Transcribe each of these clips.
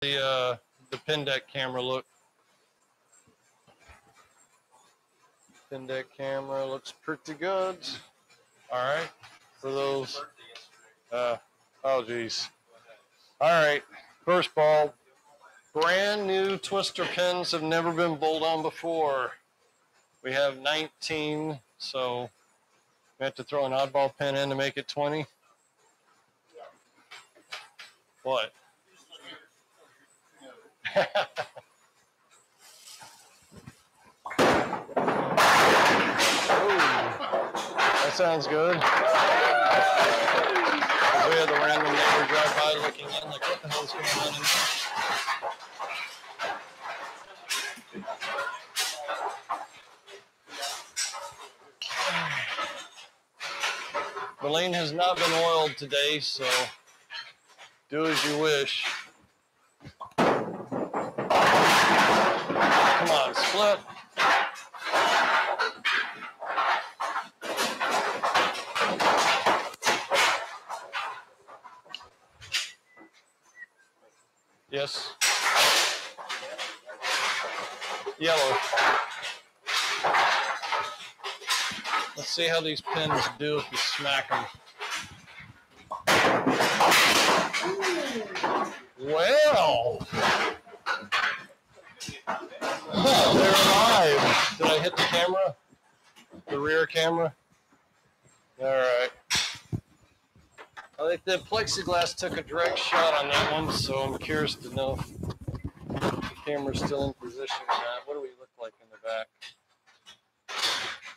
the uh, the pin deck camera look? Pin deck camera looks pretty good. All right, for those. Uh, oh geez. All right, first ball. Brand new twister pins have never been bowled on before. We have 19, so we have to throw an oddball pin in to make it 20. What? That sounds good. We had the random neighbor drive by looking in, like, what the hell's going on in there? The lane has not been oiled today, so do as you wish. Come Yes. Yellow. Let's see how these pins do if you smack them. Well. They're alive. Did I hit the camera? The rear camera? All right. I think the plexiglass took a direct shot on that one, so I'm curious to know if the camera's still in position or not. What do we look like in the back?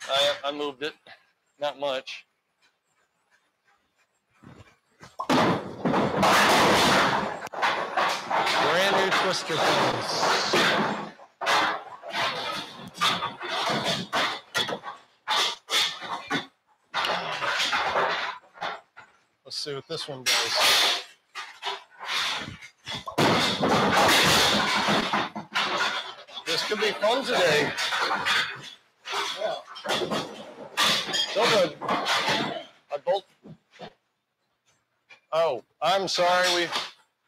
I, I moved it, not much. Brand new twister pins. See what this one does. This could be fun today. Yeah. So good. I bolt. Oh, I'm sorry. We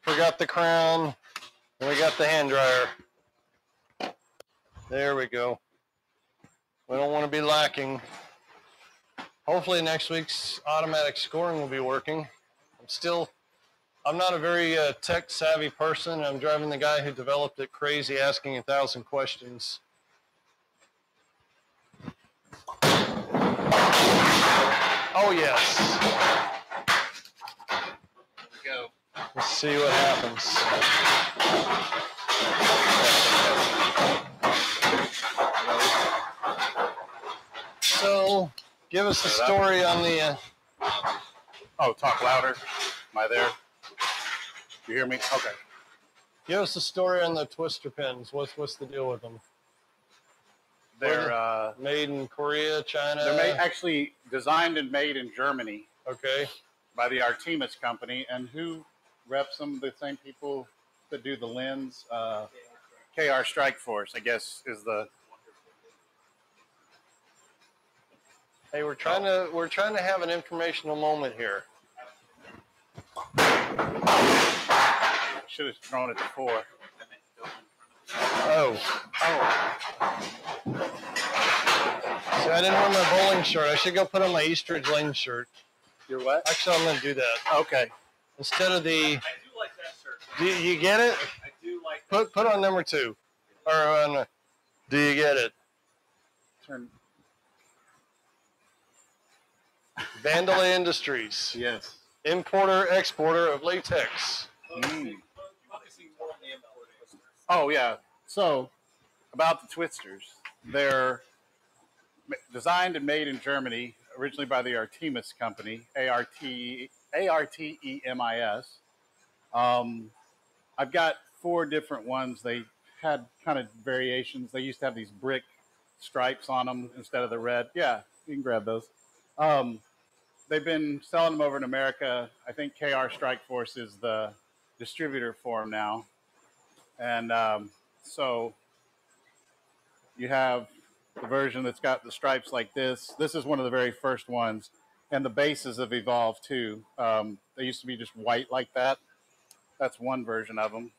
forgot the crown. And we got the hand dryer. There we go. We don't want to be lacking. Hopefully next week's automatic scoring will be working. I'm still, I'm not a very uh, tech savvy person. I'm driving the guy who developed it crazy, asking a thousand questions. Oh yes. Go. Let's see what happens. So, give us a story on the. Uh, Oh, talk louder. Am I there? You hear me? Okay. give us a story on the twister pins. What's what's the deal with them? They're uh, Made in Korea, China. they're made, actually designed and made in Germany okay. by the Artemis company, and who reps them? The same people that do the lens. Uh, KR Strike Force, I guess, is the Hey, we're oh. trying to we're trying to have an informational moment here. should have thrown it before. Oh. Oh. See, I didn't wear my bowling shirt. I should go put on my Eastridge Lane shirt. You're what? Actually, I'm going to do that. Okay. Instead of the. I do like that shirt. Do you get it? I do like that. Put put on number two. Or on. Do you get it? Turn. Vandelay Industries, Yes. importer exporter of latex. Mm. Focusing more on the import listeners. Oh yeah. So about the Twisters, they're designed and made in Germany, originally by the Artemis company, A R T A R T E M I S. Um, I've got four different ones. They had kind of variations. They used to have these brick stripes on them instead of the red. Yeah, you can grab those. Um, they've been selling them over in America. I think KR Strike Force is the distributor for them now. And um, so you have the version that's got the stripes like this. This is one of the very first ones. And the bases have evolved too. Um, they used to be just white like that. That's one version of them.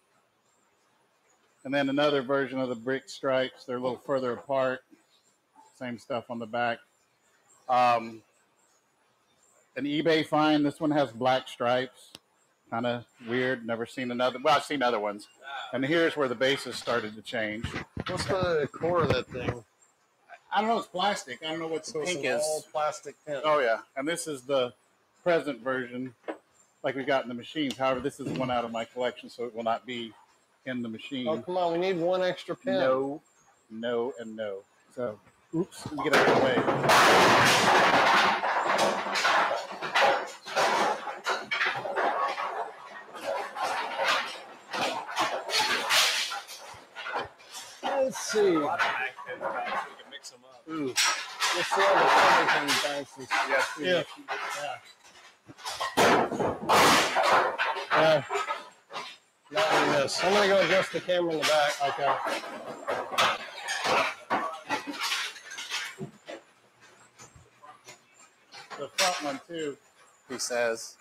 And then another version of the brick stripes. They're a little further apart. Same stuff on the back. Um, an eBay find. This one has black stripes. Kind of weird. Never seen another. Well, I've seen other ones. And here's where the bases started to change. What's the core of that thing? I don't know. It's plastic. I don't know what the So pink an is. all plastic pin. Oh yeah, and this is the present version, like we got in the machines. However, this is one out of my collection, so it will not be in the machine. Oh, come on, we need one extra pin. No, no, and no. So, oops, get out of the way. Let's see. A lot of back pins back so we can mix them up. Ooh, Yeah. yeah. Yeah. Not in this. I'm gonna go adjust the camera in the back. Okay. The front one too. He says.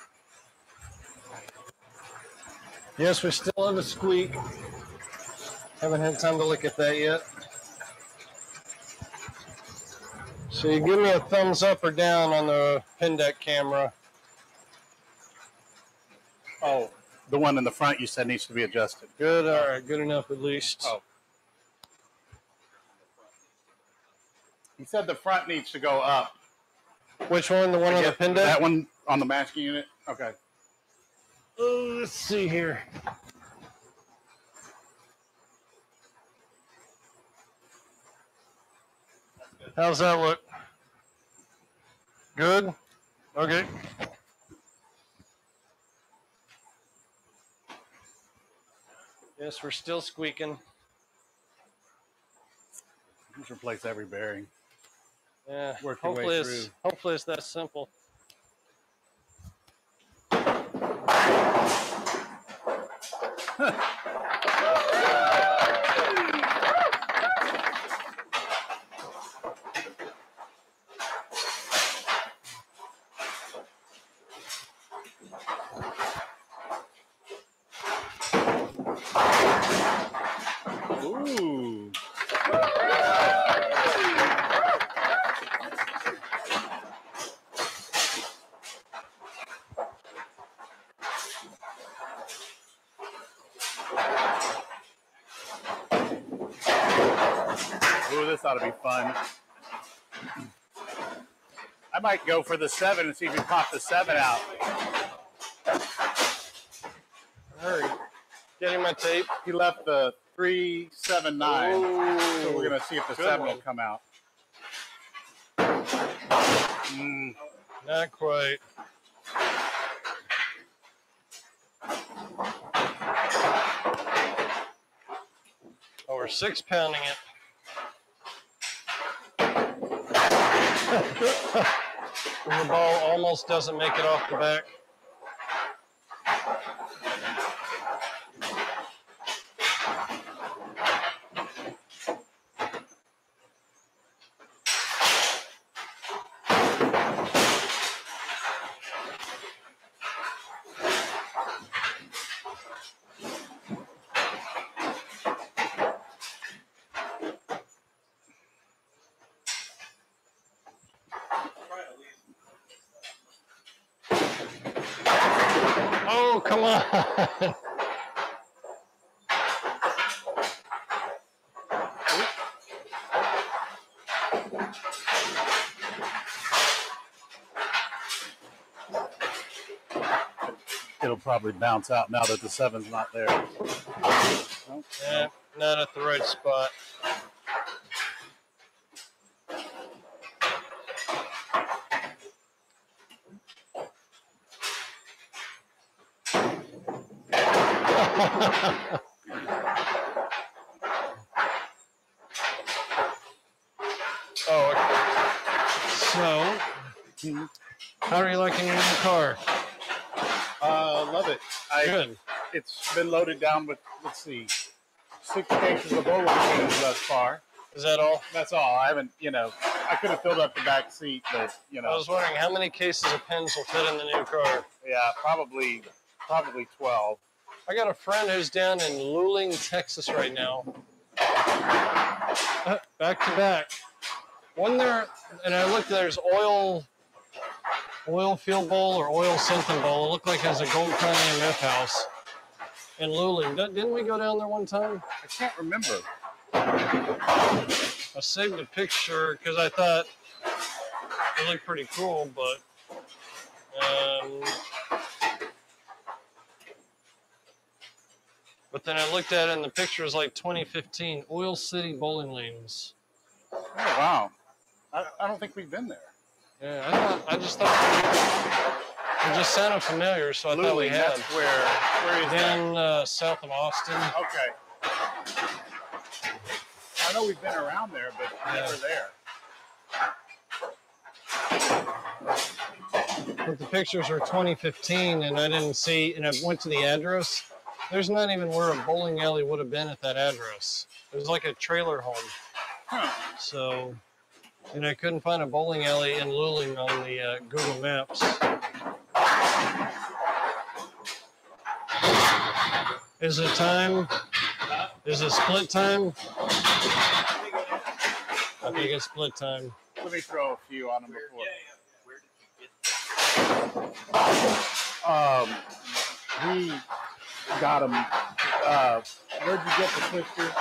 Yes, we're still have the squeak. Haven't had time to look at that yet. So you give me a thumbs up or down on the pin deck camera. Oh, the one in the front you said needs to be adjusted. Good, oh. all right, good enough at least. Oh. He said the front needs to go up. Which one? The one on the pin deck? That one on the masking unit. Okay. Oh, let's see here. How's that look? Good? Okay. Yes, we're still squeaking. Just replace every bearing. Yeah. Work your way hopefully it's through. hopefully it's that simple. Ooh. Ooh, this ought to be fun. I might go for the seven and see if we pop the seven out. Hurry. Getting my tape. He left the three, seven, nine. So we're gonna see if the seven one. will come out. Mm, Not quite. Oh, we're six pounding it. the ball almost doesn't make it off the back. Oh, come on. it'll probably bounce out now that the seven's not there. Yeah, not at the right spot. oh, okay. So, how are you liking your new car? Uh, love it. I, Good. It's been loaded down with, let's see, six cases of bowling pins thus far. Is that all? That's all. I haven't, you know, I could have filled up the back seat, but, you know. I was wondering how many cases of pins will fit in the new car. yeah, probably, probably 12. I got a friend who's down in Luling, Texas right now. Uh, Back to back. One there, and I looked. There's oil, oil field bowl or oil something bowl. It looked like it has a Gold Crown AMF house in Luling. Di- Didn't we go down there one time? I can't remember. I saved a picture because I thought it looked pretty cool, but um, but then I looked at it and the picture was like 2015 Oil City Bowling Lanes. Oh wow. I, I don't think we've been there. Yeah, I thought I just thought it just sounded familiar, so I thought we had. that's where where is? Down uh, south of Austin. Okay. I know we've been around there, but never there. But the pictures are 2015, and I didn't see. And I went to the address. There's not even where a bowling alley would have been at that address. It was like a trailer home. Huh. So, and I couldn't find a bowling alley in Luling on the uh, Google Maps. Is it time? Is it split time? I think it's split time. Let me throw a few on them before. Um, we got them. Uh, where'd you get the twister?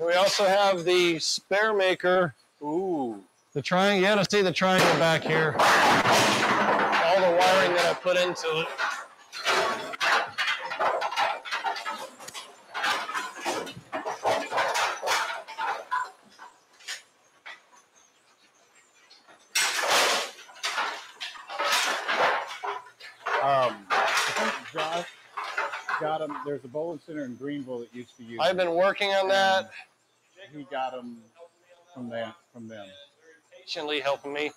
We also have the spare maker, Ooh. the triangle. You got to see the triangle back here. All the wiring that I put into it. Um, I think Josh got them. There's a bowling center in Greenville that used to use. I've been working on that, He got them from them. From them. patiently helping me.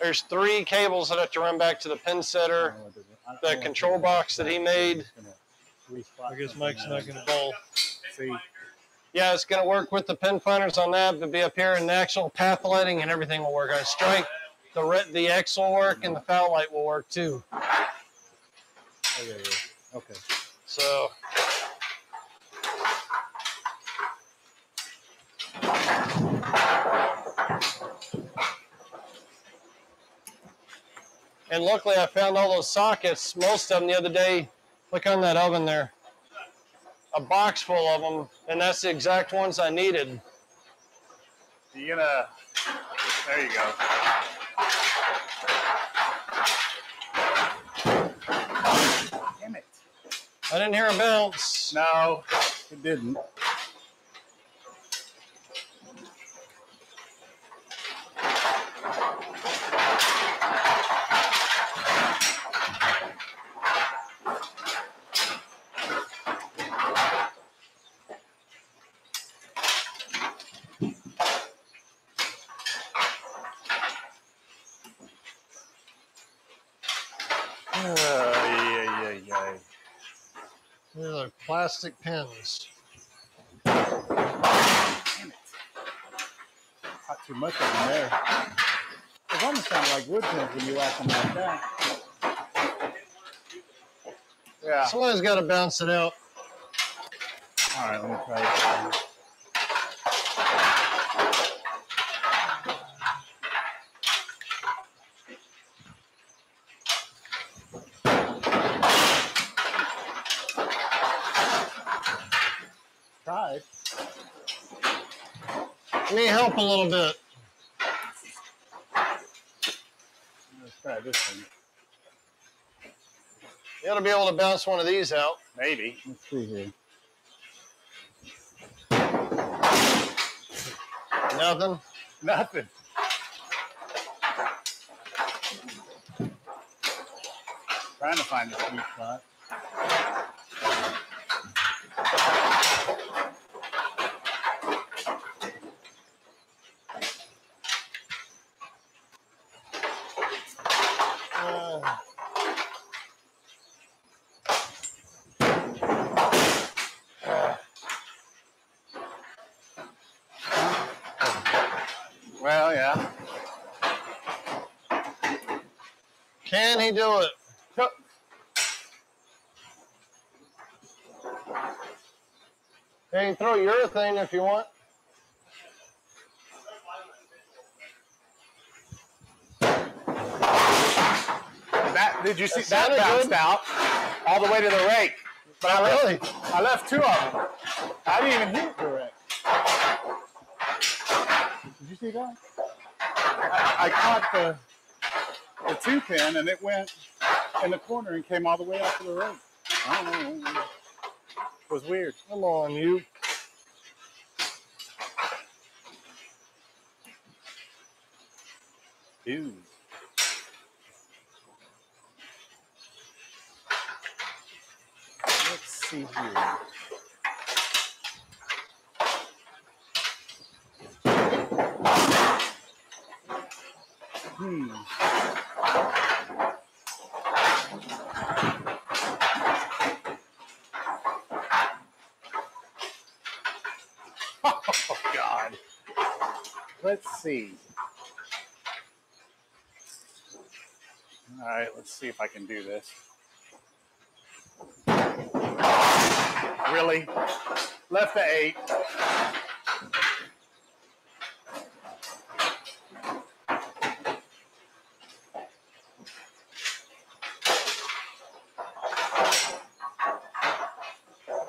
There's three cables that have to run back to the pin setter. Oh, the control box that he made. I guess Mike's not going to bowl. See, Yeah, it's going to work with the pin finders on that, but be up here and the actual path lighting and everything will work. On strike, the red, the X will work and the foul light will work too. oh yeah, yeah. Okay. So. And luckily, I found all those sockets, most of them the other day. Look on that oven there. A box full of them, and that's the exact ones I needed. You gonna? There you go. Damn it! I didn't hear a bounce. No, it didn't. Uh. These are plastic pins. Damn it. Not too much of them there. It almost sounded like wood pins when you whack them like that. Yeah. Somebody's got to bounce it out. All right, let me try it. again. Tried. A little bit. Let's try this one. You ought to be able to bounce one of these out. Maybe. Let's see here. Nothing. Nothing. Trying to find a sweet spot. Uh, Well, yeah. he do it? Hey, throw urethane if you want. That did you see That that, bounced good. out all the way to the rake? But I left, Really? I left two of them. I didn't even hit the rake. Did you see that? I, I caught the the two pin and it went in the corner and came all the way up to the rake. I don't know. It was weird. Come on, you. Ew. Let's see here. Hmm. Oh God. Let's see. All right, let's see if I can do this. Really? Left the eight.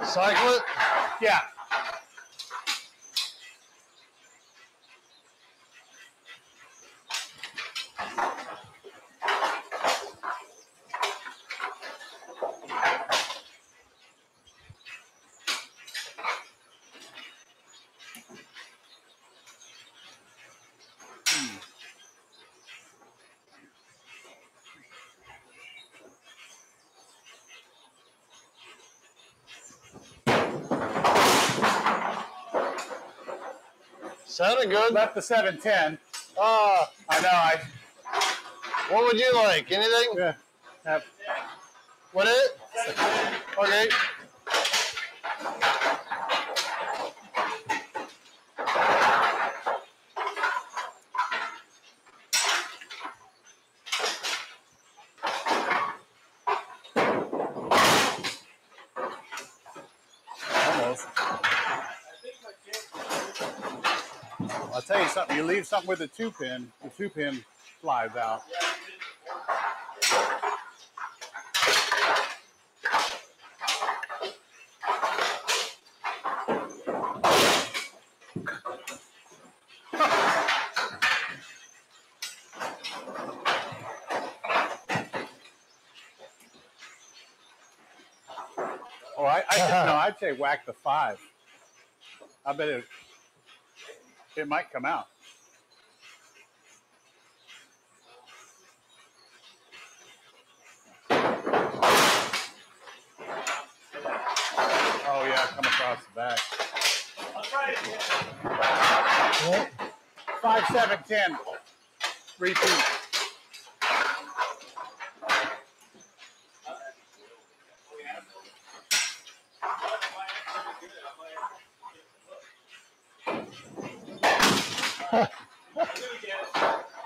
Cycle it. Yeah. Sounded good. Left the 710. Uh, I know, I what would you like? Anything? yeah, have What it? Okay. Something. You leave something with a two pin, the two pin flies out. Oh, I, I no, I'd say whack the five. I bet it it might come out. Oh yeah, come across the back. Five, seven, ten. Repeat.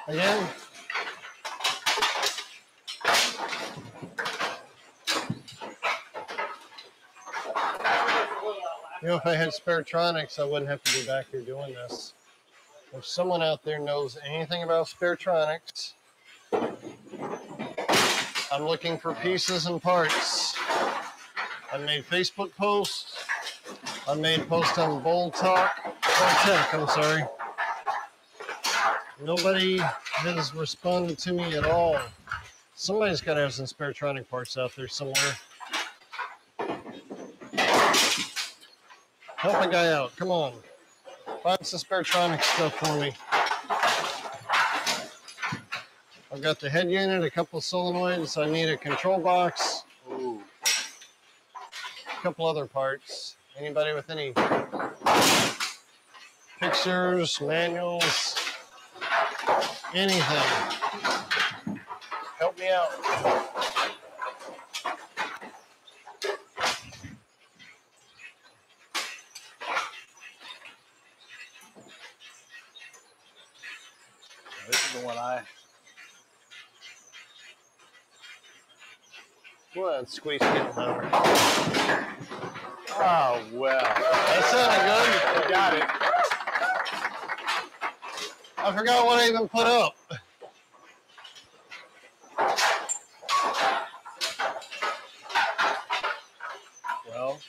Again? You I Sparetronics, I wouldn't have to be back here doing this. If someone out there knows anything about Sparetronics, I'm looking for pieces and parts. I made Facebook posts. I made posts on Bold Talk, Bold Tech, I'm sorry. Nobody has responded to me at all. Somebody's got to have some Sparetronic parts out there somewhere. Help a guy out. Come on. Find some Sparetronic stuff for me. I've got the head unit, a couple solenoids. I need a control box, Ooh. a couple other parts. Anybody with any pictures, manuals, anything? Help me out. This is the one I. Well, squeeze getting louder. Oh well. That sounded good. You got it. I forgot what I even put up. Well,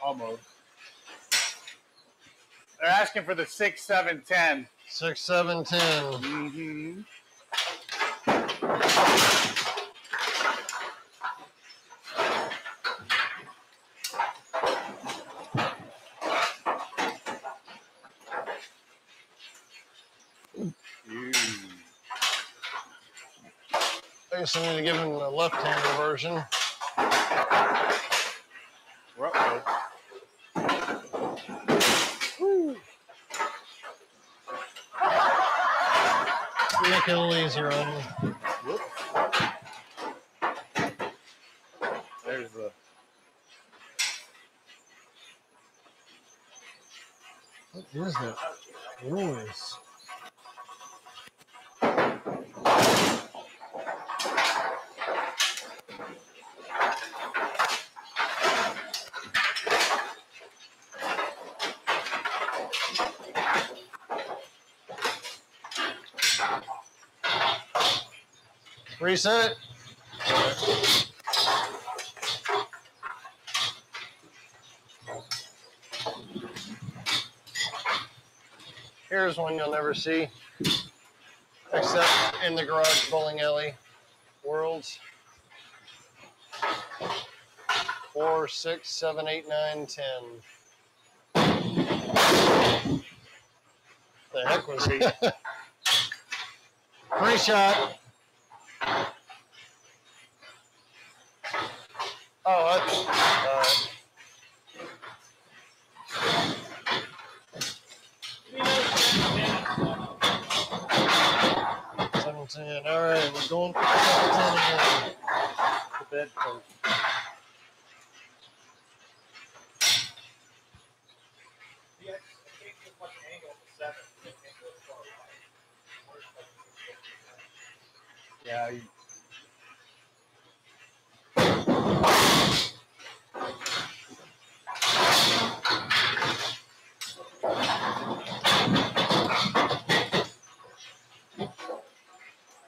almost. They're asking for the six, seven, ten. Six, seven, ten. Mm-hmm. Guess I need to give him the left-hander version. Make it a little easier on. Whoops. There's the. What is that noise? Here's one you'll never see, except in the garage bowling alley worlds. Four, six, seven, eight, nine, ten. The heck was he? Free shot. Oh, that's, uh, seventeen. All right, we're going for seventeen again. The bedpost. Yeah. You,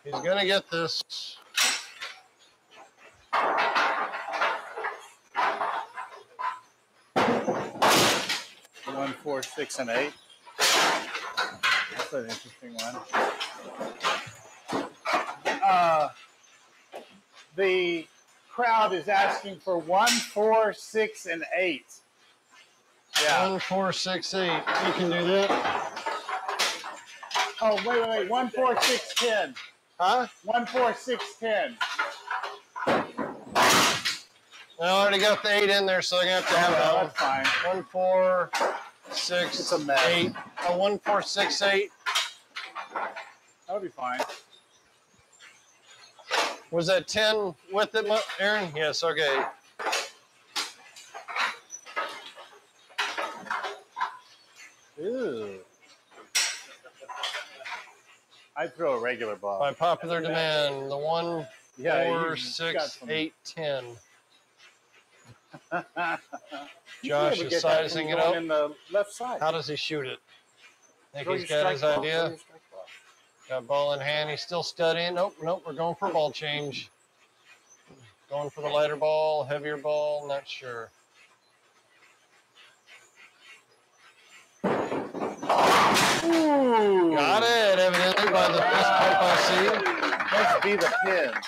He's gonna get this. one, four, six, and eight. That's an interesting one. Uh, the crowd is asking for one, four, six, and eight. Yeah. One, four, six, eight. You can do that. Oh, wait, wait, wait. One, four, six, ten. Huh? One, four, six, ten. I already got the eight in there, so I'm gonna have to have Oh, that's fine. one. One, four, six, It's a mess. eight. A one, four, six, eight. That'll be fine. Was that ten with it, Aaron? Yes. Okay. Ew. I'd throw a regular ball. By popular demand, the one, Yeah, four, six, eight, ten. Josh is sizing it up. In the left side. How does he shoot it? Think Throw he's got his ball, idea. your strike ball. Got ball in hand. He's still studying. Nope, nope. We're going for ball change. Going for the lighter ball, heavier ball. Not sure. Ooh. Got it. Evidently by the fist pump I see. Must be the pins.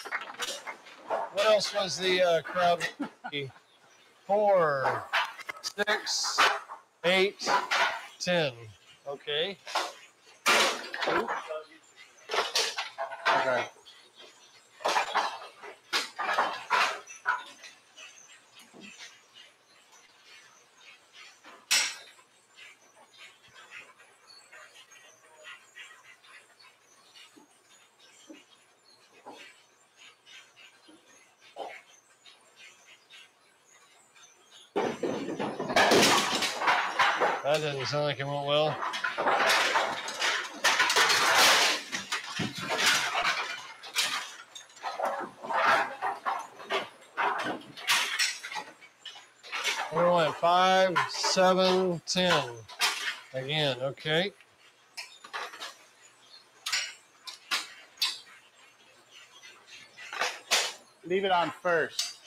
What else was the uh, crowd? Four, six, eight, ten. Okay. Okay. that doesn't sound like it went well. We went five, seven, ten. Again, okay. Leave it on first.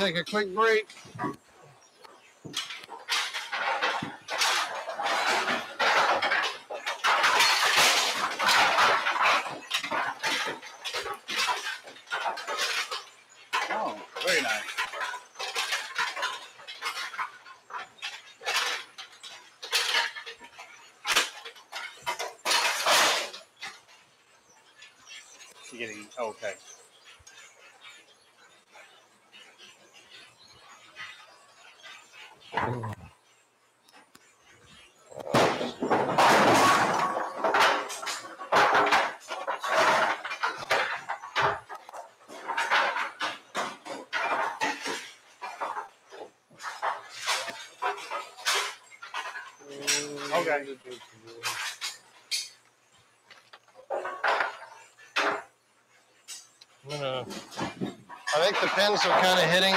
Take a quick break. Oh, very nice. She getting okay. Okay. I'm gonna. Pins are kind of hitting,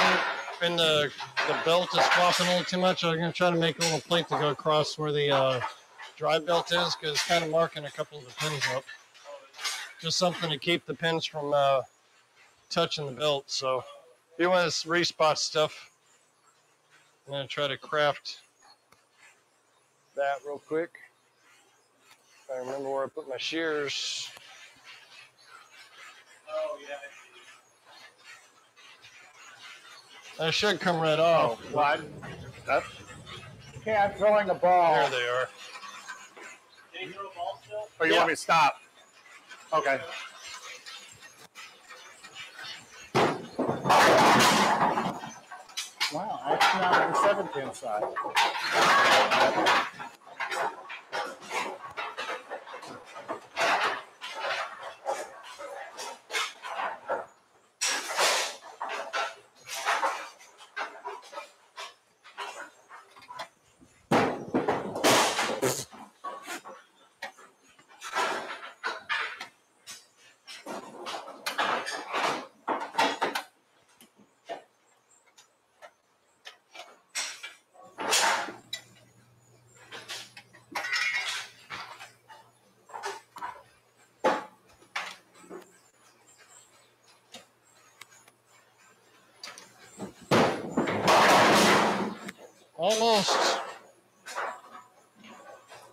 and the the belt is flopping a little too much. I'm gonna try to make a little plate to go across where the uh, drive belt is, because it's kind of marking a couple of the pins up. Just something to keep the pins from uh, touching the belt. So, if you want to respot stuff, I'm gonna try to craft that real quick. If I remember where I put my shears. Oh yeah. That should come right off. Oh, what? That's, okay, I'm throwing a ball. There they are. Or you Yeah. Oh, want me to stop? Okay. Wow, actually on the seven pin side. Almost.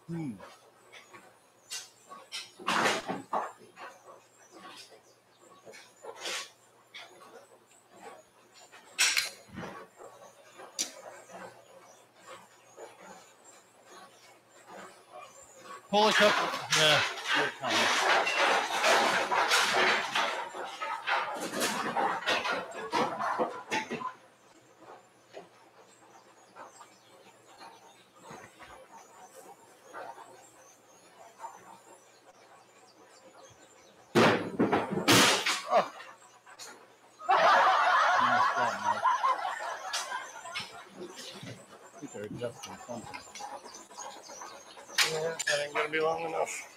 Hmm. Pull a couple. Yeah. Here it comes. Nice job, Mike. I think they're adjusting something. yeah. That ain't gonna be long enough.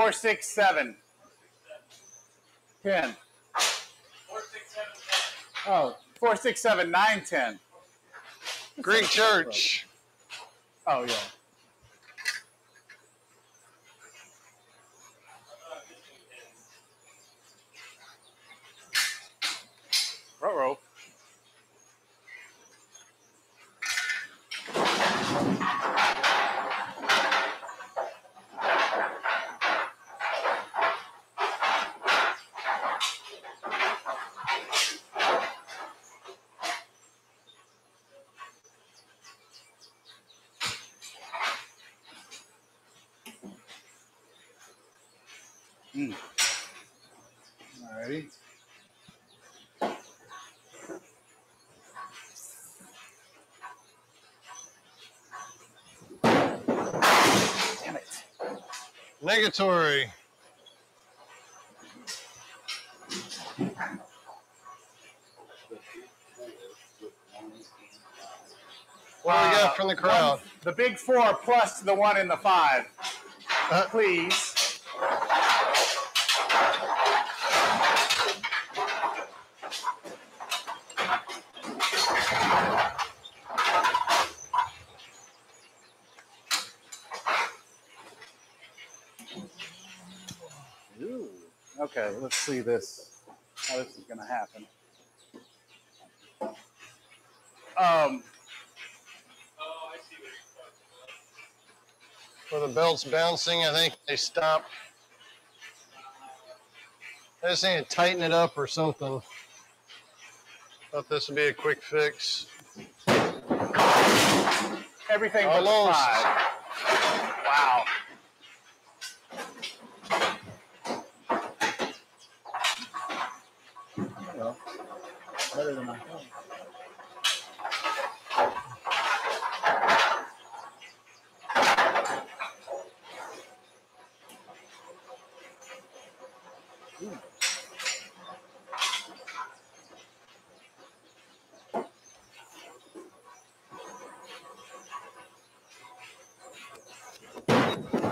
Four, six, seven. Ten. Oh, four, six, seven, nine, ten. Greek church. Oh, yeah. Negatory. What do we Uh, got from the crowd? one- the big four plus the one in the five. Uh, Please. Ooh. Let's see this. How this is going to happen. Um, Where the belt's bouncing, I think they stop. I just need to tighten it up or something. Thought this would be a quick fix. everything but the five. Wow. Well, better than I thought.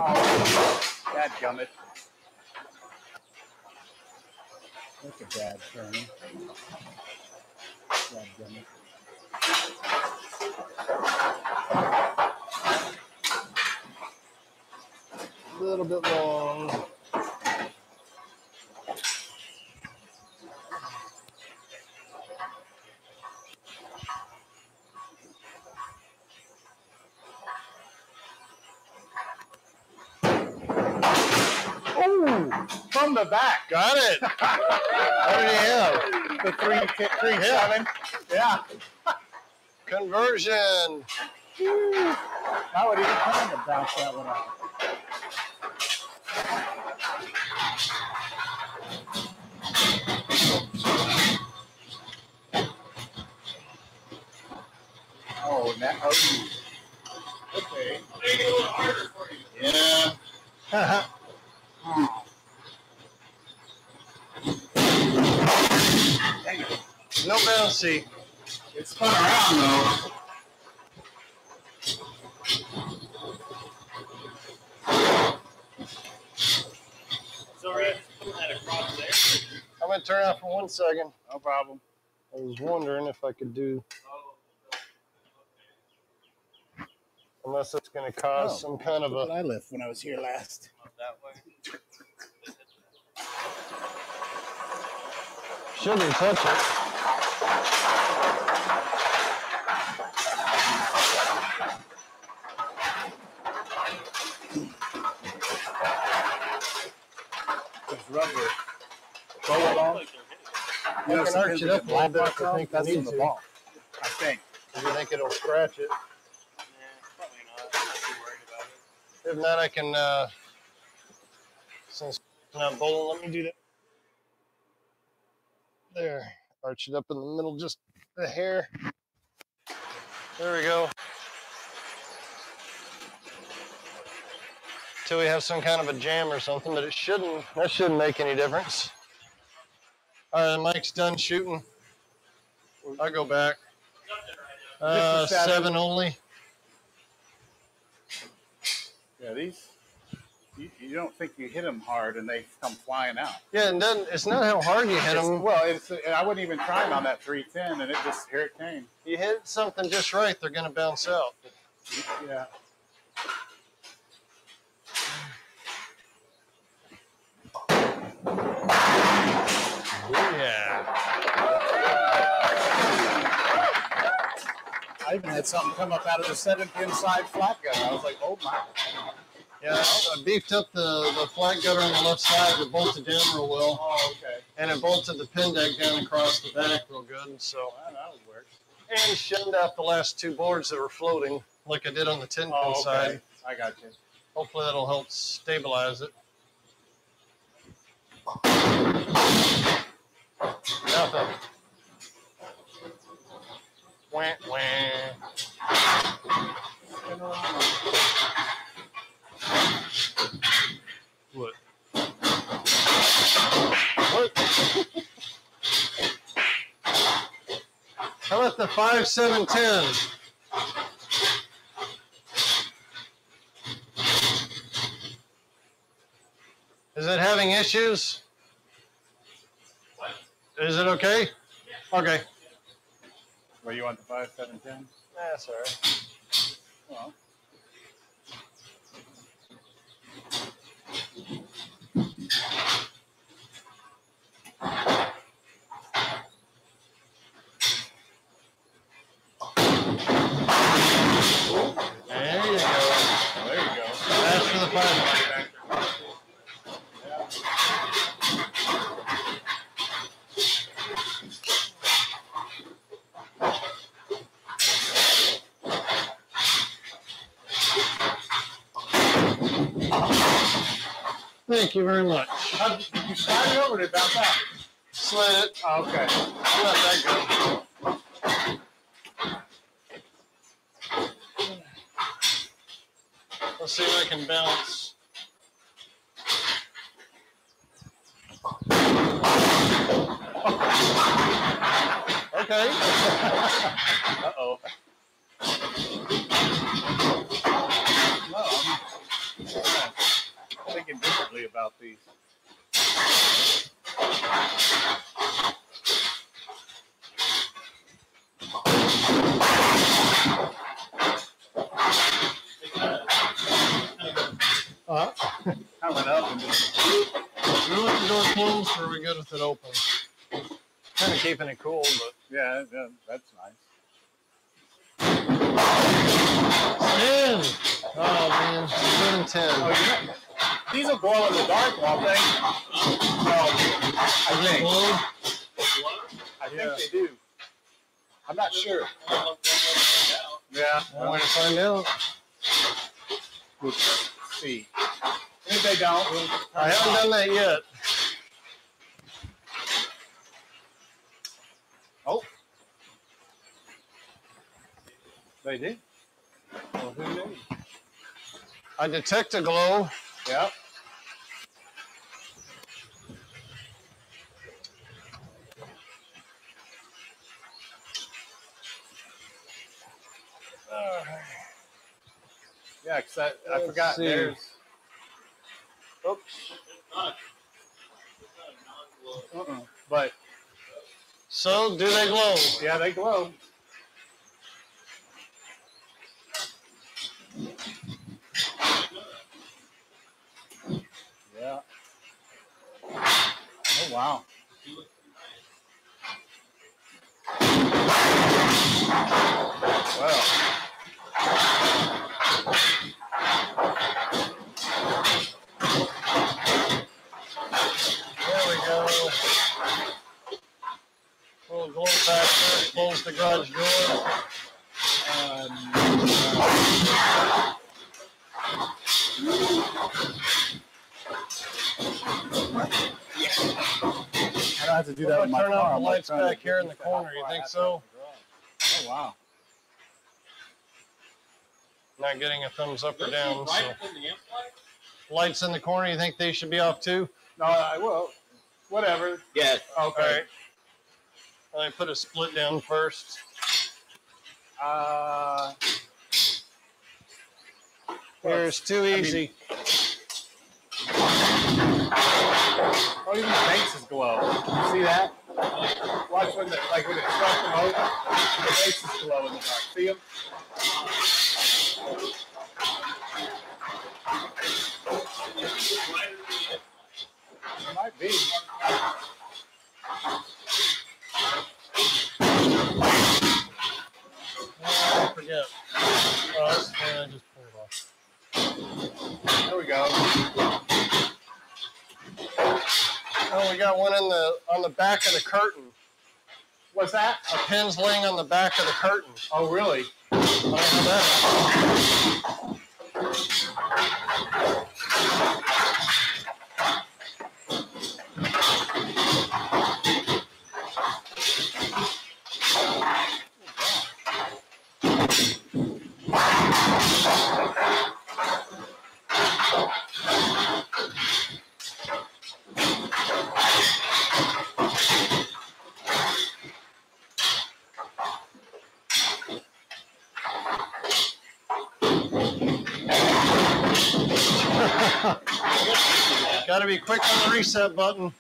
Oh, dadgummit. Look at dad turning. Dadgummit. A little bit long. Ooh, from the back. Got it. did he have? The three, three Yeah. seven. Yeah. Conversion. How would he trying to bounce that one up? Oh, now, oh. Okay. Yeah. no bouncy. It's spun around though. So are that across there? I'm gonna turn off for one second. No problem. I was wondering if I could do, unless it's gonna cause Oh. some kind of a. I left when I was here last. that way. Shouldn't touch it. There's rubber. Go along. like they're hitting. You can arch it up a little bit if think That's in the ball. I think. If you think it'll scratch it. Nah, probably not. I'm not too worried about it. If not, I can, uh, since I'm not bowling, let me do that. There. Arch it up in the middle, just a hair. There we go. Till we have some kind of a jam or something, but it shouldn't, that shouldn't make any difference. All right, the mic's done shooting. I'll go back. Uh, seven. seven only. Yeah, these. You, you don't think you hit them hard and they come flying out. Yeah, and doesn't, it's not how hard you hit It's- them. well, it's, I wasn't even try trying on that 310 and it just, here it came. You hit something just right, they're gonna bounce out. Yeah. Yeah. I even had something come up out of the seven pin side flat gun. I was like, oh my. Yeah, I beefed up the, the flat gutter on the left side. It bolted down real well. Oh, okay. And it bolted the pin deck down across the back real good. So, Well, that would work. and shinned out the last two boards that were floating like I did on the 10 pin Oh, okay. side. I got you. Hopefully that'll help stabilize it. Nothing. Wah, wah. What? What? How about the five seven ten? Is it having issues? Is it okay? Yeah. Okay. Where you want the five, seven, ten? That's all right. Well. Thank you very much. How, did you slide it over to bounce out? Slid it. Oh, okay. I'm that good. Let's see if I can bounce. Okay. Uh oh. No, I'm thinking differently about these. Uh, I went up and just, we want the door closed or are we good with it open? Kind of keeping it cool, but. yeah, yeah, that's nice. Ten. Oh man, seven ten. Oh, you know, these will glow in the dark, won't they? No, I think. I think Yeah. they do. I'm not sure. Well, Yeah. Well, way to find out. We'll see. If they don't, we'll I haven't done that yet. They did. Well, who knew? I detect a glow. Yep. Yeah, because I, I forgot see. there's. Oops. it's not, it's not a non-glow. Uh-uh. But So, do they glow? yeah, they glow. Yeah. Oh wow. Close the garage door. um, I don't have to do that What with if my turn car. off the lights trying back here in the corner? You think so? Oh wow. Not getting a thumbs up or down. So, in the amplifier? lights in the corner. You think they should be off too? No, I will. Whatever. Yes. Okay. Let me put a split down first. Uh, Here's too mean- easy. Oh, even the bases glow. You see that? Watch when the, like when it struck the motor, the bases glow in the dark. See them? It might be. Oh, that's the one I just pulled off. There we go. Oh, we got one in the on the back of the curtain. What's that? A pin's laying on the back of the curtain. Oh, really? I don't know that. Got to be quick on the reset button.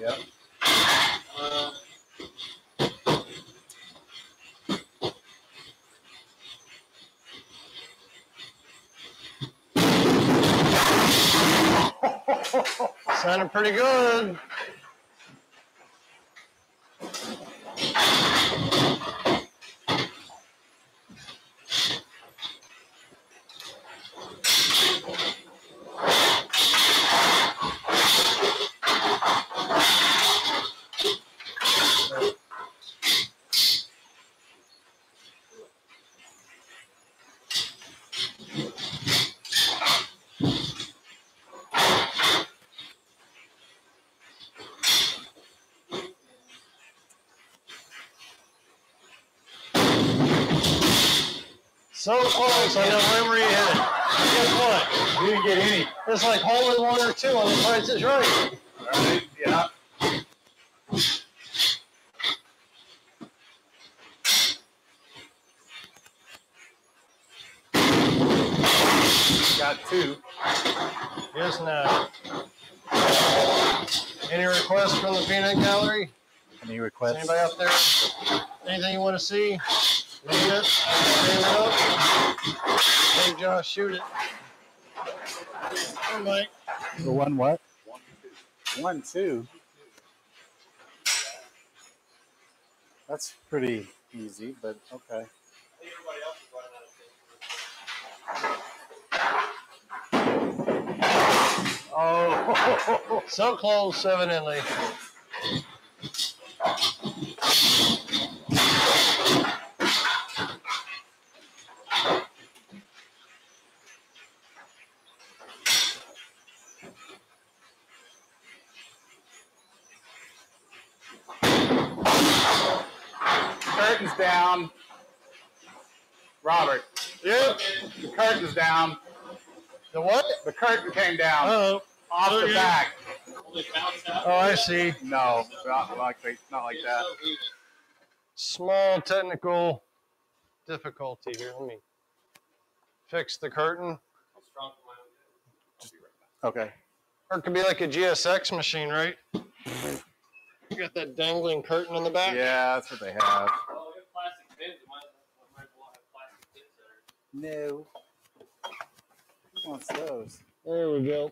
Yep. Um, Sounded pretty good. So close. I know where were you headed. Guess what? You didn't get any. It's like hole in one or two on the price is right. Right. Yeah. Got two. Yes, now. Any requests from the peanut gallery? Any requests? Anybody out there? Anything you want to see? Leave it. Stand it up. Hey, Josh, shoot it. Hey, Mike. The one what? One, two. That's pretty easy, but okay. I think everybody else is running out of things. Oh, So close, evidently. curtain's down. Robert, Yep. the curtain's down. The what? The curtain came down Oh. off the oh, okay. back. Will it bounce out? Oh, I see. No, not like not like that. so, leave it. Small technical difficulty here. Let me fix the curtain. I'll strong for my own good. Okay. Or it could be like a GSX machine, right? You got that dangling curtain in the back? Yeah, that's what they have. Well, we have plastic pins. We might, we might as well have plastic pins there. No. Who wants those? There we go.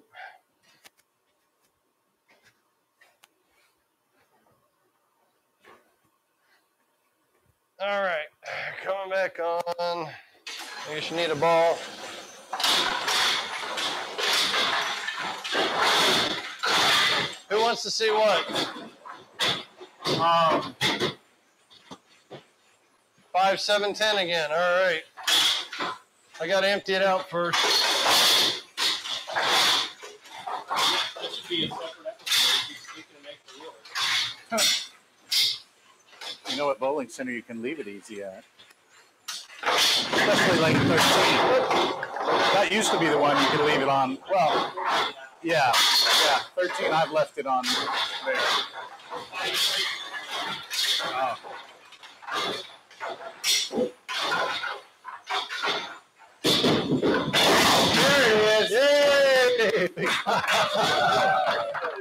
All right, coming back on. I guess you need a ball. Who wants to see what? Um, Five, seven, ten again. All right. I got to empty it out first. That should be a separate episode. He's speaking to make the wheeler. you know what bowling center you can leave it easy at. Especially like 13. That used to be the one you could leave it on. Well, yeah, yeah. 13, I've left it on there. Oh. There it is. Yay!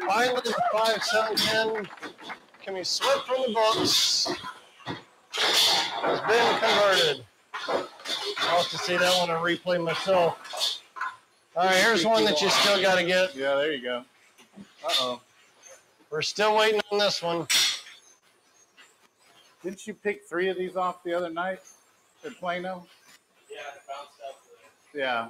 Finally, five, seven, ten. Can be swept from the books. Has been converted. I'll have to see that one on replay myself. All right, here's one that you still got to get. Yeah, there you go. Uh oh. We're still waiting on this one. Didn't you pick three of these off the other night at Plano? Yeah, it bounced out. Yeah.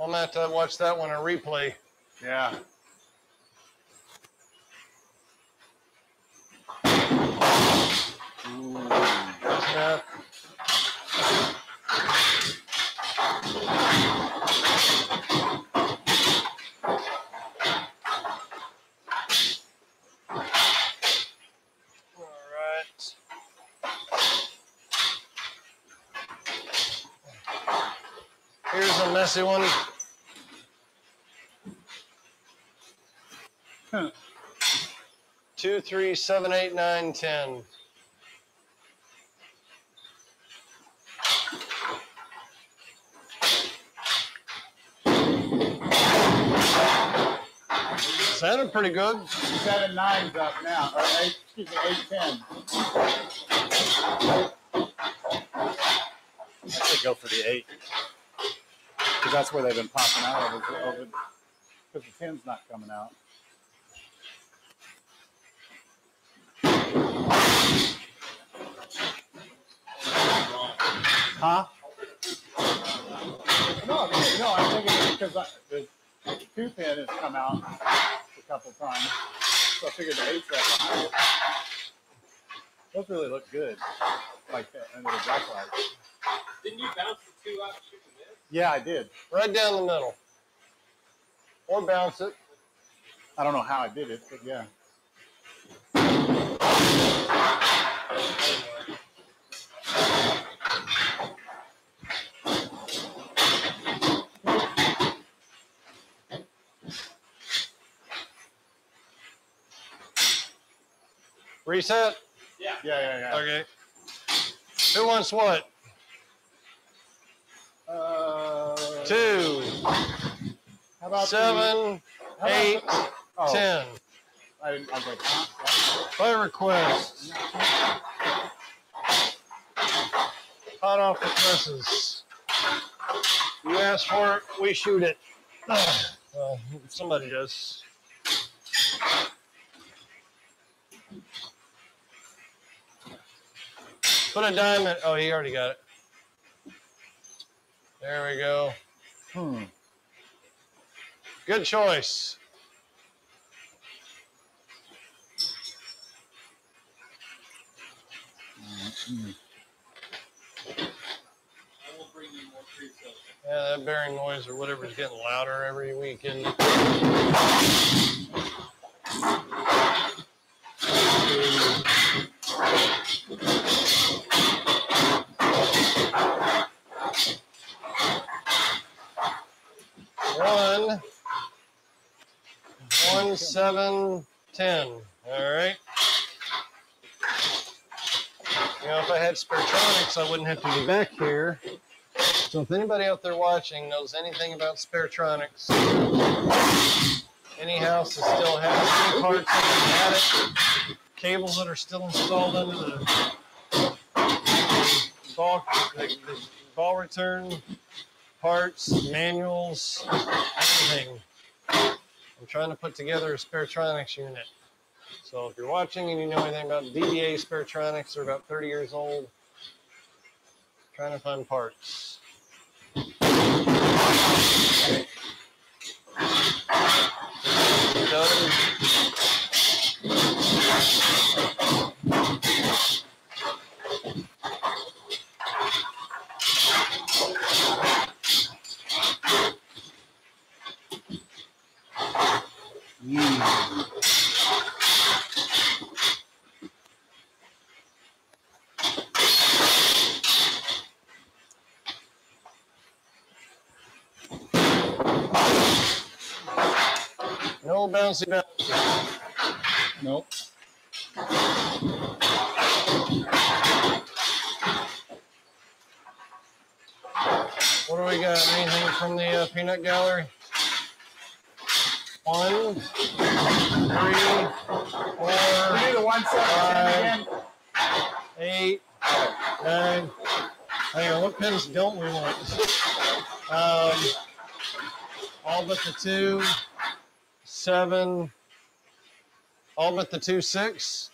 I'm gonna have to watch that one on replay. Yeah. Ooh. Yeah. All right. Here's a messy one. Two, three, seven, eight, nine, ten. Sounded pretty good. Seven nines up now, or eight, excuse me, eight ten. I should go for the eight. Because that's where they've been popping out over, over because the pin's not coming out. Huh? No, I no, I'm thinking because I, the two pin has come out a couple times, so I figured the behind it. Those really look good, like that under the black light. Didn't you bounce the two out? Yeah, I did. Right down the middle. Or bounce it. I don't know how I did it, but yeah. Reset. Yeah. Yeah, yeah, yeah. Okay. Who wants what? Uh, Two, how about seven, the, eight, oh, ten. I. I was like, huh? By request. Hot off the presses. You ask for it, we shoot it. well, somebody does. Put a diamond. Oh, he already got it. There we go. Hmm. Good choice. Silver. Yeah, that bearing noise or whatever is getting louder every weekend. One, one, seven, ten. All right. You know, if I had Sparetronics, I wouldn't have to be back here. So if anybody out there watching knows anything about Sparetronics, any house that still has any parts that it, cables that are still installed under the ball, the, the ball return parts, manuals, everything. I'm trying to put together a Sparetronics unit. So if you're watching and you know anything about DBA Sparetronics, they're about 30 years old. Trying to find parts. Done. bouncy bouncy. Nope. What do we got? Anything from the uh, peanut gallery? One, three, four, five, eight, nine. Hang on, what pins don't we want? Um, all but the two seven, all but the two, six,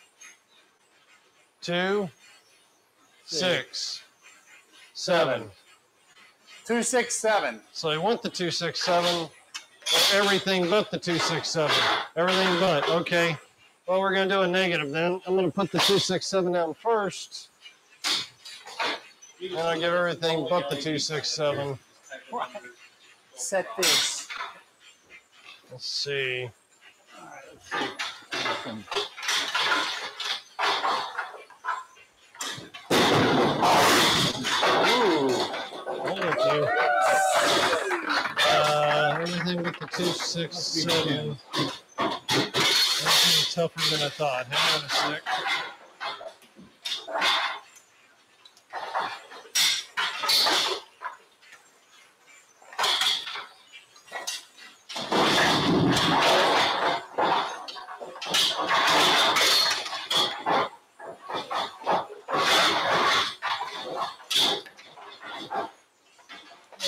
two, six, seven. Two six seven. So you want the 267, everything but the 267. Everything but, okay. Well, we're going to do a negative then. I'm going to put the 267 down first, and I'll give everything but the 267. Set this. Let's see. Hold it, dude. Uh, everything but the 267. That's tougher than I thought. Hang on a sec.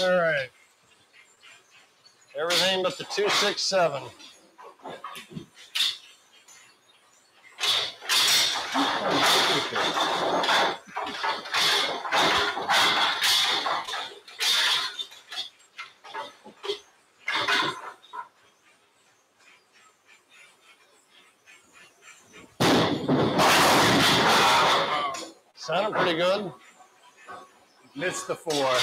All right. Everything but seven. 267. Sounded pretty good. Missed the four.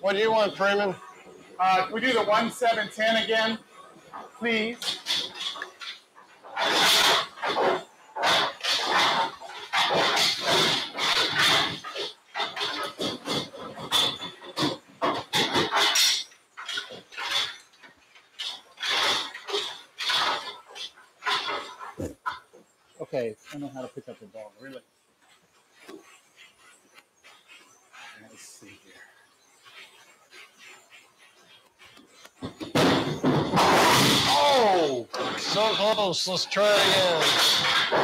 What do you want, Freeman? Uh, can we do the one seven ten again, please? Okay, I know how to pick up the ball. Really. Let's see here. Oh, so close. Let's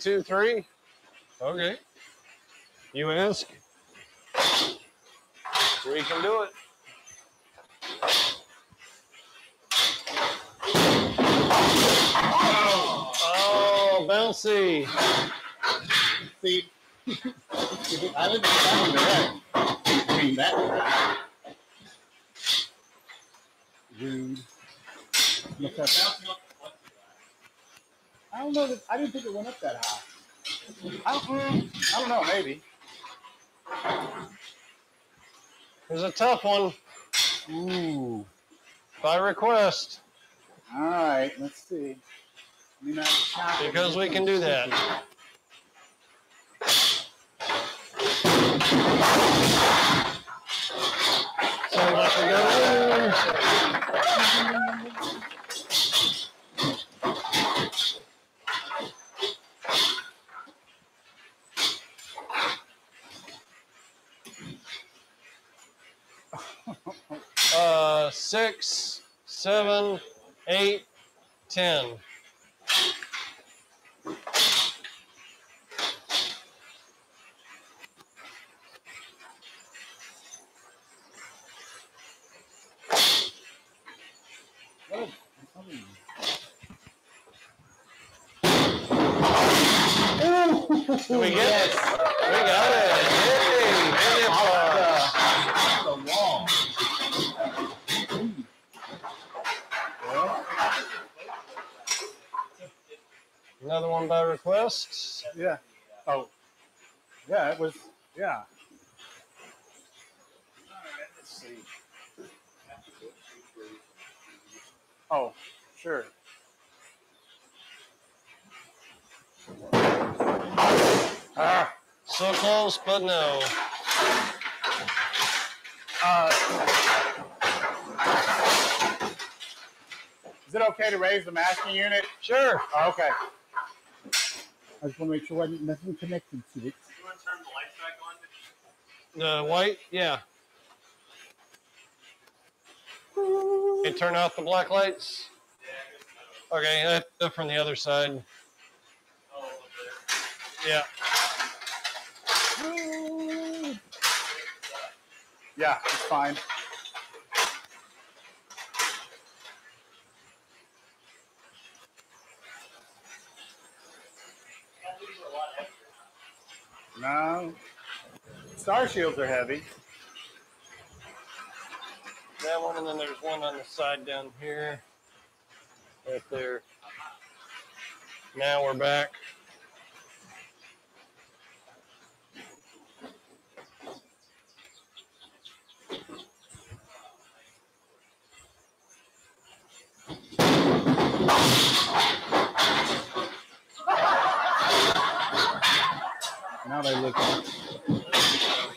two, three. Okay. You ask. We can do it. Oh, bouncy. See, I didn't sound direct. I mean, that direct. Rude. Look up. Bouncing off the flexi I don't know. That, I didn't think it went up that high. I don't, I don't know. Maybe. It was a tough one Ooh. by request All right. Let's see. Let me not chop it. because we can do that. Like we got uh, six, seven, eight, ten. Did we get it? We got it. Yay! Made it fun. The wall. Another one by request. Yeah. Oh. Yeah, it was. Yeah. Oh, sure. Ah, so close, but no. Uh, is it okay to raise the masking unit? Sure. Oh, okay. I just want to make sure wasn't nothing connected to it. You want to turn the lights back on? The white, yeah. And turn off the black lights. Okay, uh, that from the other side. Oh, Yeah. Yeah, it's fine. Star shields are heavy. That one, and then there's one on the side down here. Right there. Now we're back. Now they look.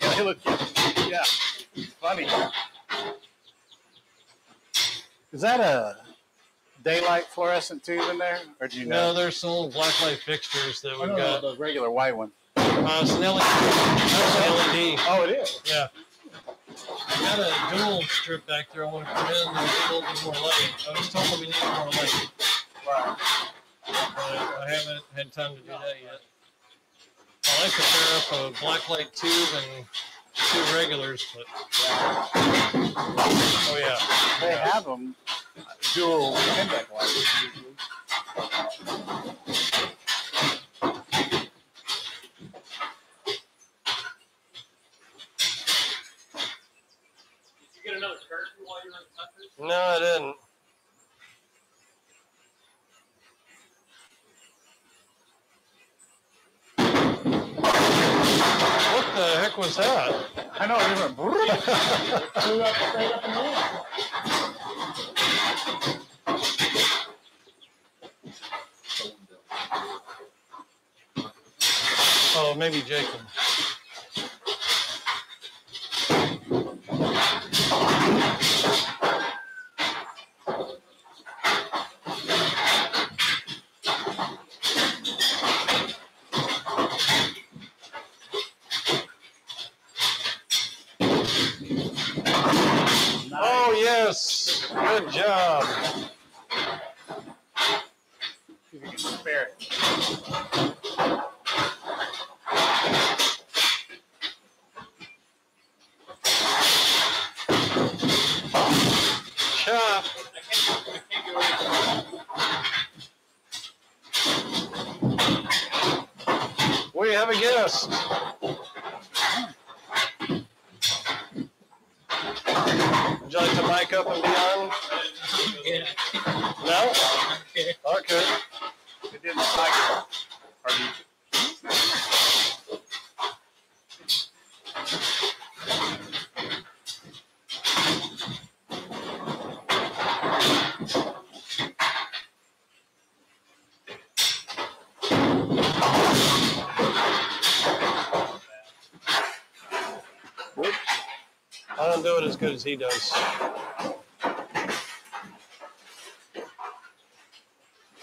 Yeah, they look. Yeah, funny. Is that a daylight fluorescent tube in there, or do you No, know? there's some little black light fixtures that Oh, we've no, no, got. the regular white one. Uh, it's an LED. That's an LED. Oh, it is. Yeah. I got a dual strip back there I want to put in a little bit more light. I was told we need more light, Right. but I haven't had time to do that yet. I like to pair up a black light tube and two regulars, but oh yeah, They have them dual index lights. Did you get another curtain while you were in Tuckers? no, I didn't. What the heck was that? I know it went. Flew up straight up in the air. Oh, maybe Jacob. Oh, yes. Good job. See if you can spare it. Chop. I can't, I can't go over We have a guest. Would you like to mic up and be on? Yeah. No? Okay. Okay. It didn't like Or do you- I don't do it as good as he does.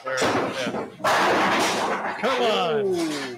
There, yeah. Come on.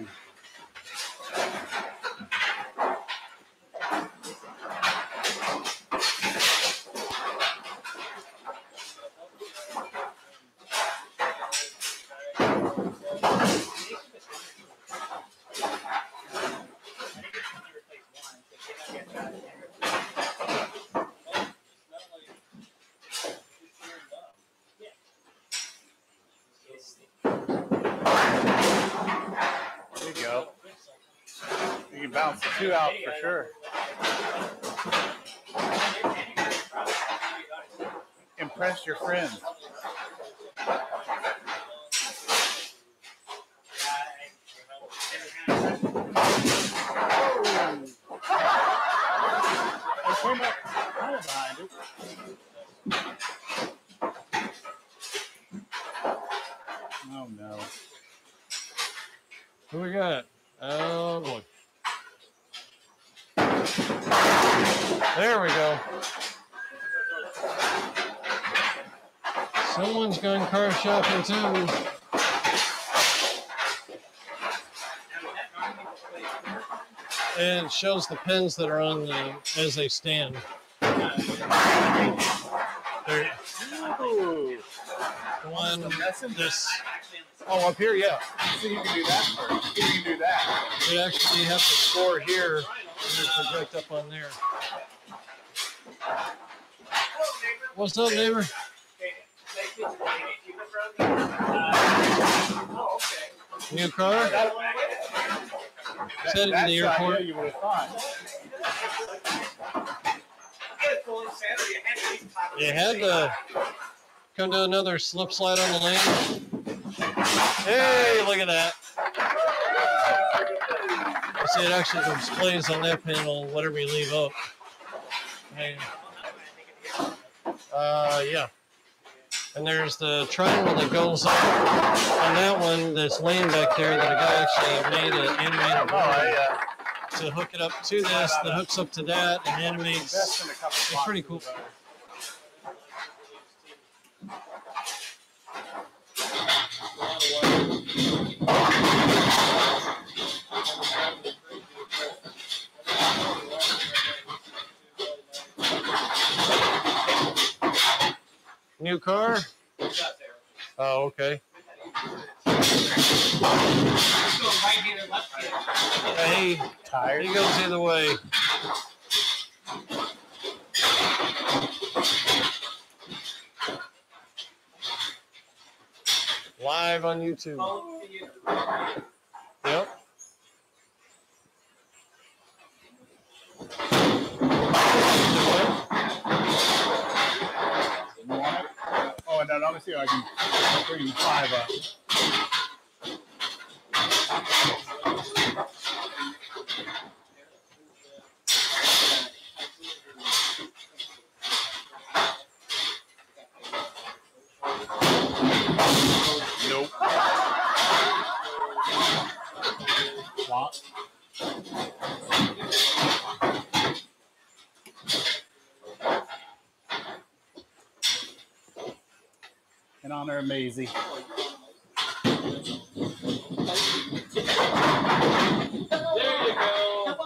The two out for sure. Impress your friends. I came up kind of behind it. Oh no. Who we got? Oh boy. There we go. Someone's gone car And shows the pins that are on the as they stand. There, one this Oh, up here, yeah. So you can do that first. You can do that. it actually have to score here and then project up on there. What's up, neighbor? New car? Set it in the the airport. you would have thought. You had to come to another slip slide on the lane. Hey, look at that. See, it actually displays on that panel whatever you leave up. Hey. Uh, yeah. And there's the triangle that goes up on that one that's laying back there that a guy actually made an animated Oh, uh, to hook it up to this, that hooks up to that, and animates. invest in a couple It's pretty cool. New car? Oh, okay. Hey, Tired. he goes either way. Live on YouTube. Yep. You want it? And then let see if I can bring five up. Nope. Flop. In honor of Maisie. There you go.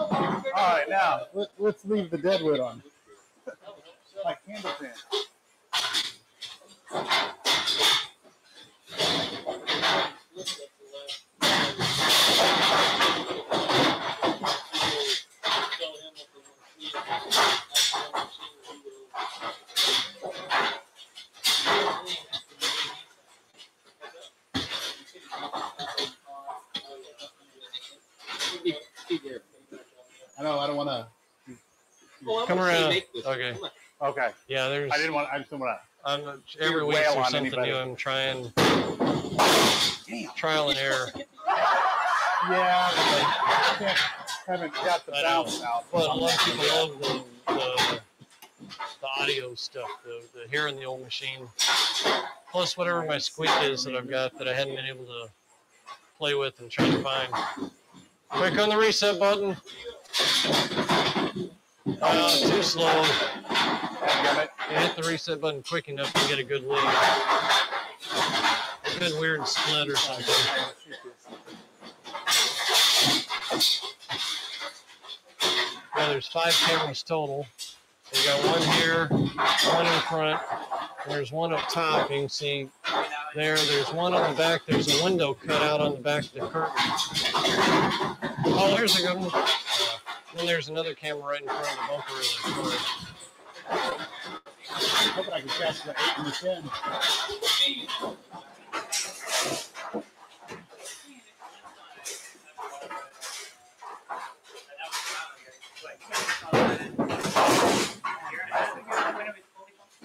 All right, now let, let's leave the deadwood on. Like candlepin. I know I don't want to. Come around. Okay. Okay, Yeah, there's. I didn't want. I just don't want I'm, every week there's something anybody. new. I'm trying. Damn. trial and error. Yeah, I can't, haven't got the bounce out. But a lot of people love the, the, the audio stuff, the, the hearing the old machine. Plus whatever my squeak is that I've got that I hadn't been able to play with and try to find. Quick on the reset button. Uh, too slow. You hit the reset button quick enough to get a good lead. A good weird split or something. Yeah, there's five cameras total. You got one here, one in front, there's one up top. You can see there. There's one on the back. There's a window cut out on the back of the curtain. Oh, there's a good one. Then there's another camera right in front of the car i hoping I can catch eight the ten.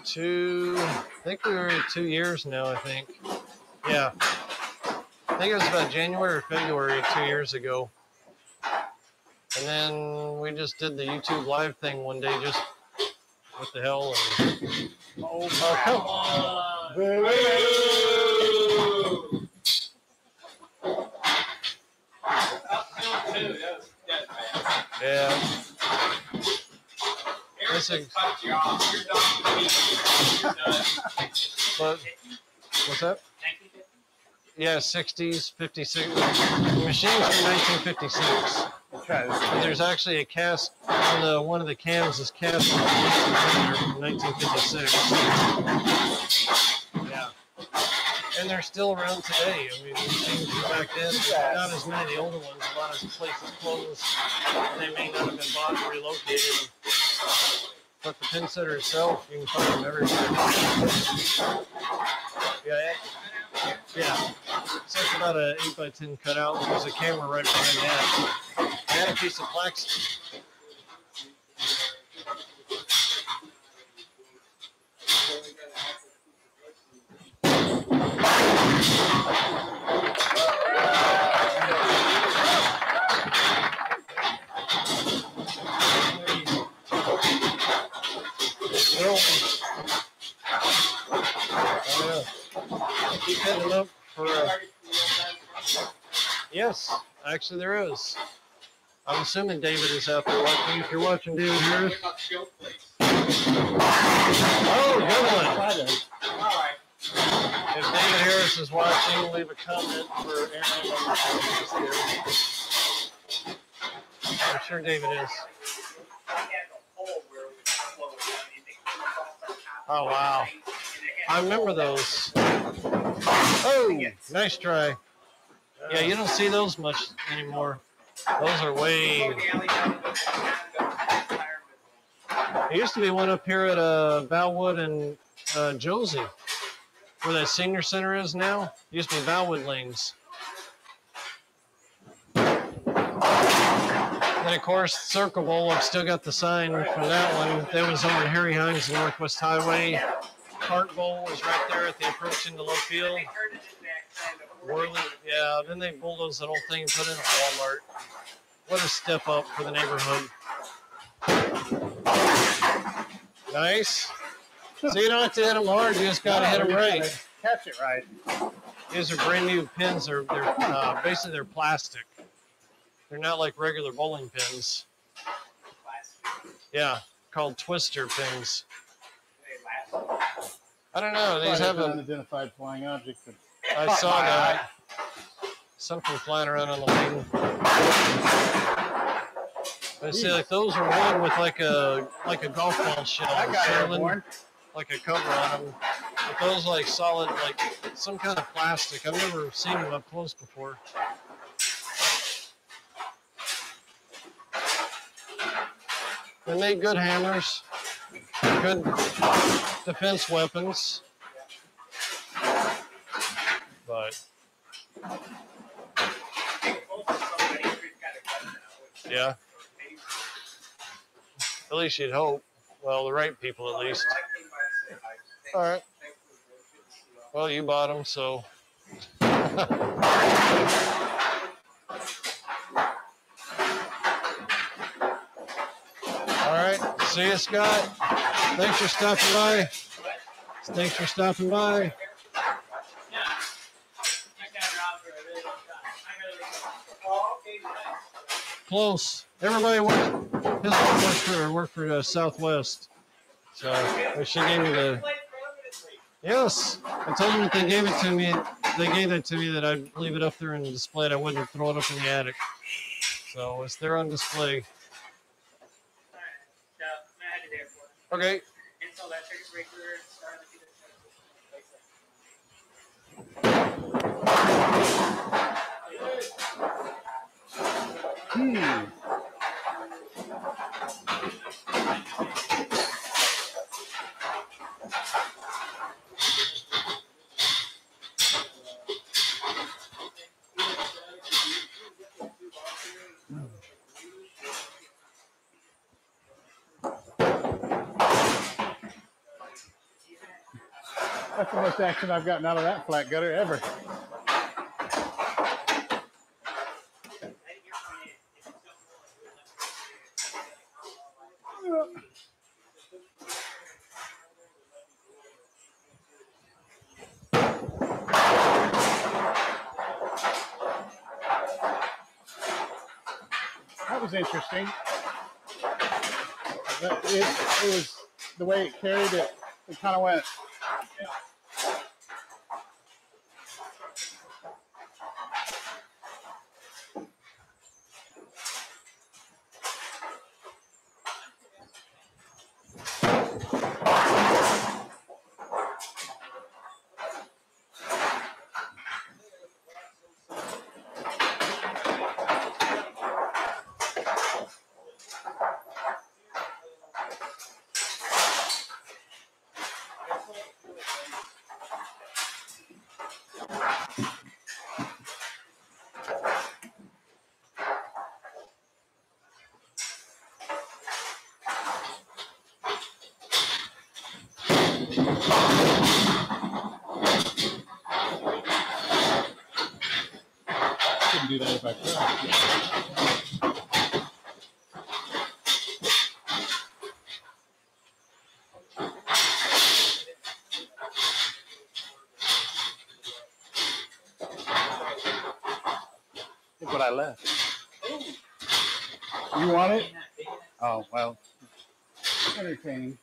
Two, I think we were two years now. I think, yeah, I think it was about January or February two years ago. And then we just did the YouTube live thing one day just what the hell? And, Oh, oh, come on. Boo. Up till two. That was dead, man. Yeah. Listen. cut you off. You're done. You're done. But what's that? Yeah, 60s, 56. Machines from 1956. Try there's actually a cast on the one of the cams is cast from 1956. Yeah. And they're still around today. I mean, machines from back then, not as many. The older ones, a lot of places closed. They may not have been bought and relocated. But the pin setter itself, you can find them everywhere. Yeah, yeah. So it's about an 8 by 10 cutout. There's a camera right behind that. I had a piece of yeah. Keep for. Uh, yes, actually, there is. I'm assuming David is out there watching. If you're watching David Harris. Oh, good one. Try to. Alright. If David Harris is watching, leave a comment for Aaron on the podcast. I'm sure David is. Oh, wow. I remember those. Oh, nice try. Yeah, you don't see those much anymore. Those are way. There used to be one up here at uh, Valwood and uh, Josey, where that senior center is now. It used to be Valwood Lanes. Then of course Circle Bowl. I've still got the sign from that one. That was over at Harry Hines Northwest Highway. Cart Bowl was right there at the approach into Love Field. Worley, yeah. Then they bulldozed that whole thing and put in a Walmart. What a step up for the neighborhood. Nice. So you don't have to hit them hard. You just got to hit them right. Catch it right. These are brand new pins. They're, they're uh, basically they're plastic. They're not like regular bowling pins. Yeah, called twister pins. I don't know. These have an unidentified flying object. I saw that. Something flying around on the wing. I see, like those are one with like a like a golf ball shell, sailing, like a cover on them. But those like solid, like some kind of plastic. I've never seen them up close before. They make good hammers, good defense weapons. But yeah, at least you'd hope. Well, the right people at least. All right. Well, you bought them, so. All right. See you, Scott. Thanks for stopping by. Thanks for stopping by. Close. Everybody worked. His worked for worked for uh, Southwest. So she gave me the. Yes, I told them if they gave it to me, they gave it to me that I'd leave it up there and display it. I wouldn't throw it up in the attic. So it's there on display. Okay. Hmm. That's the most action I've gotten out of that flat gutter ever. Pain.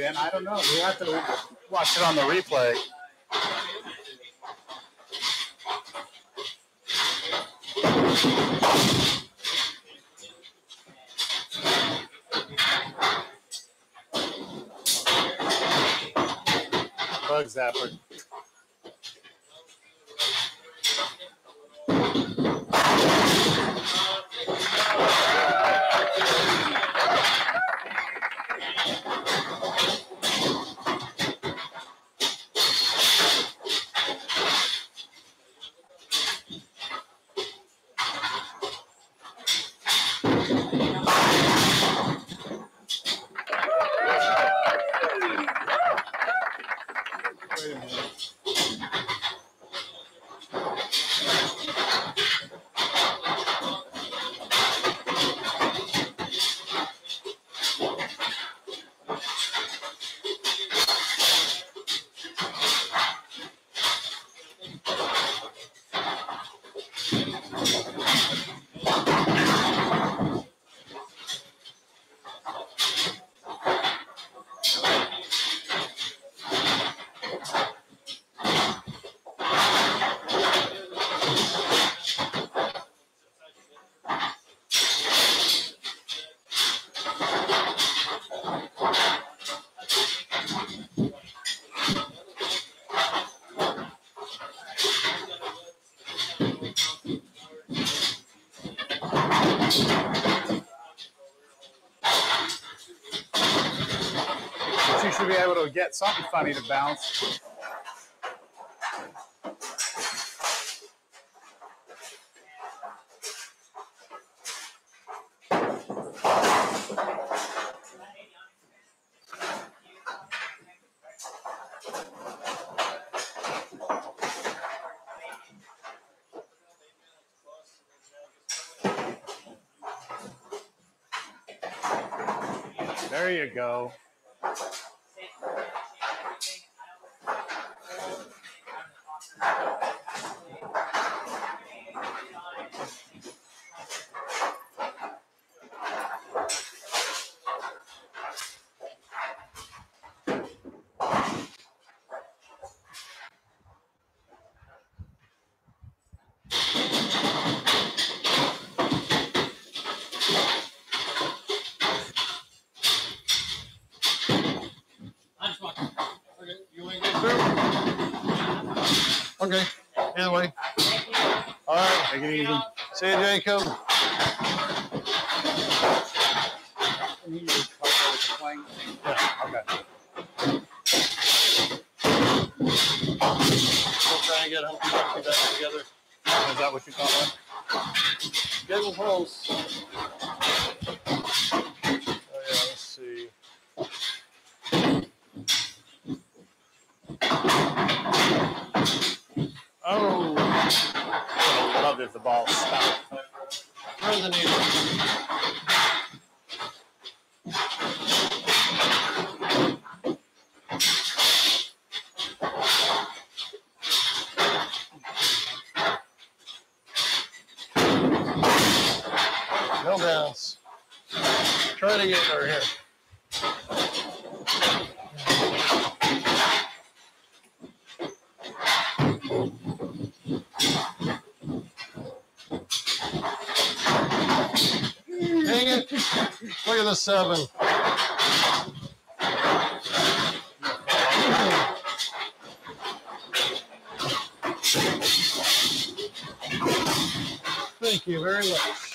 been. I don't know. We have to watch it on the replay. Bug zapper. get something funny to bounce. There you go. pound. Try to get her here. Dang it. Look at the seven. Thank you very much.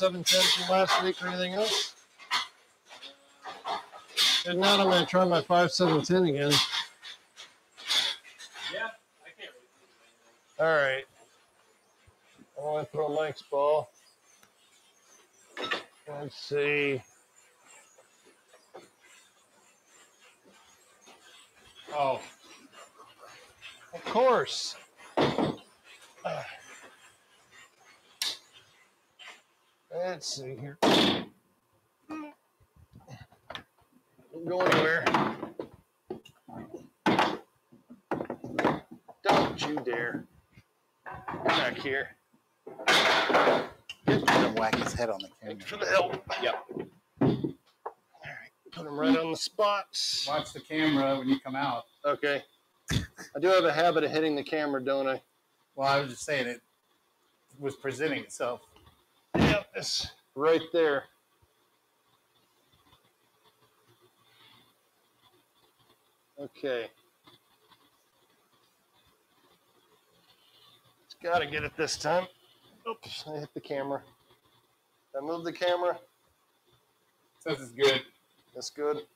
seven ten from last week or anything else. And now I'm going to try my five seven ten again. Yeah, I can't. All right. I want to throw Mike's ball. Let's see. Oh. Of course. Let's see here. Don't go anywhere. Don't you dare. Get back here. He's gonna whack his head on the camera. Thanks for the help. Yep. Alright, put him right on the spots. Watch the camera when you come out. Okay. I do have a habit of hitting the camera, don't I? Well, I was just saying it was presenting itself. Right there. Okay. It's got to get it this time. Oops, I hit the camera. Did I move the camera? Says it's good. That's good.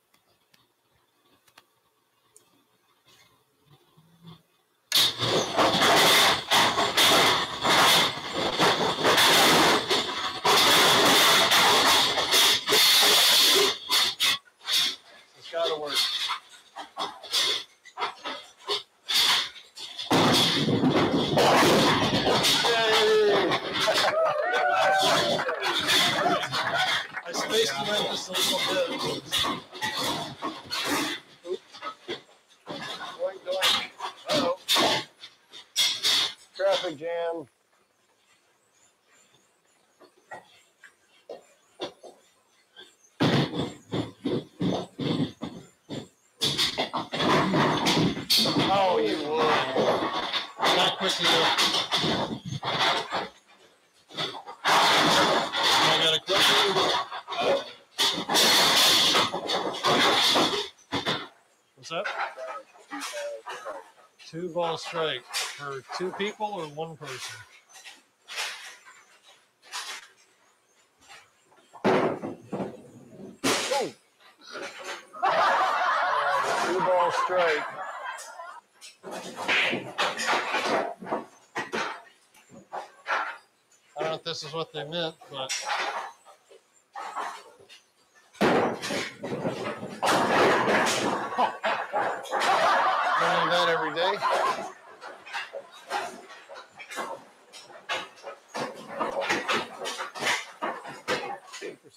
It's gotta work. Yay! I spaced Traffic jam. Oh, you would. Not quick enough. I got a quick What's that? Two ball strike for two people or one person? Two ball strike. I don't know if this is what they meant, but. Doing that every day.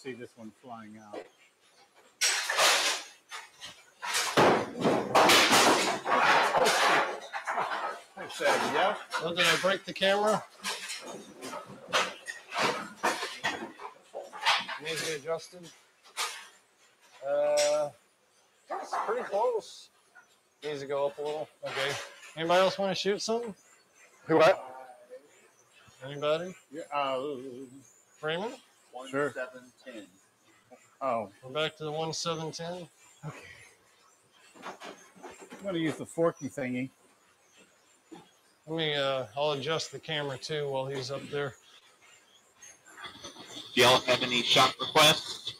See this one flying out. Thanks, Ed. Yeah. Oh, did I break the camera? Needs to be adjusted. Uh, it's pretty close. Needs to go up a little. Okay. Anybody else want to shoot something? What? Anybody? Yeah, uh, Freeman? Sure. Seven ten. Oh, We're back to the one seven ten. I'm gonna use the forky thingy. Let me. Uh, I'll adjust the camera too while he's up there. Do y'all have any shot requests?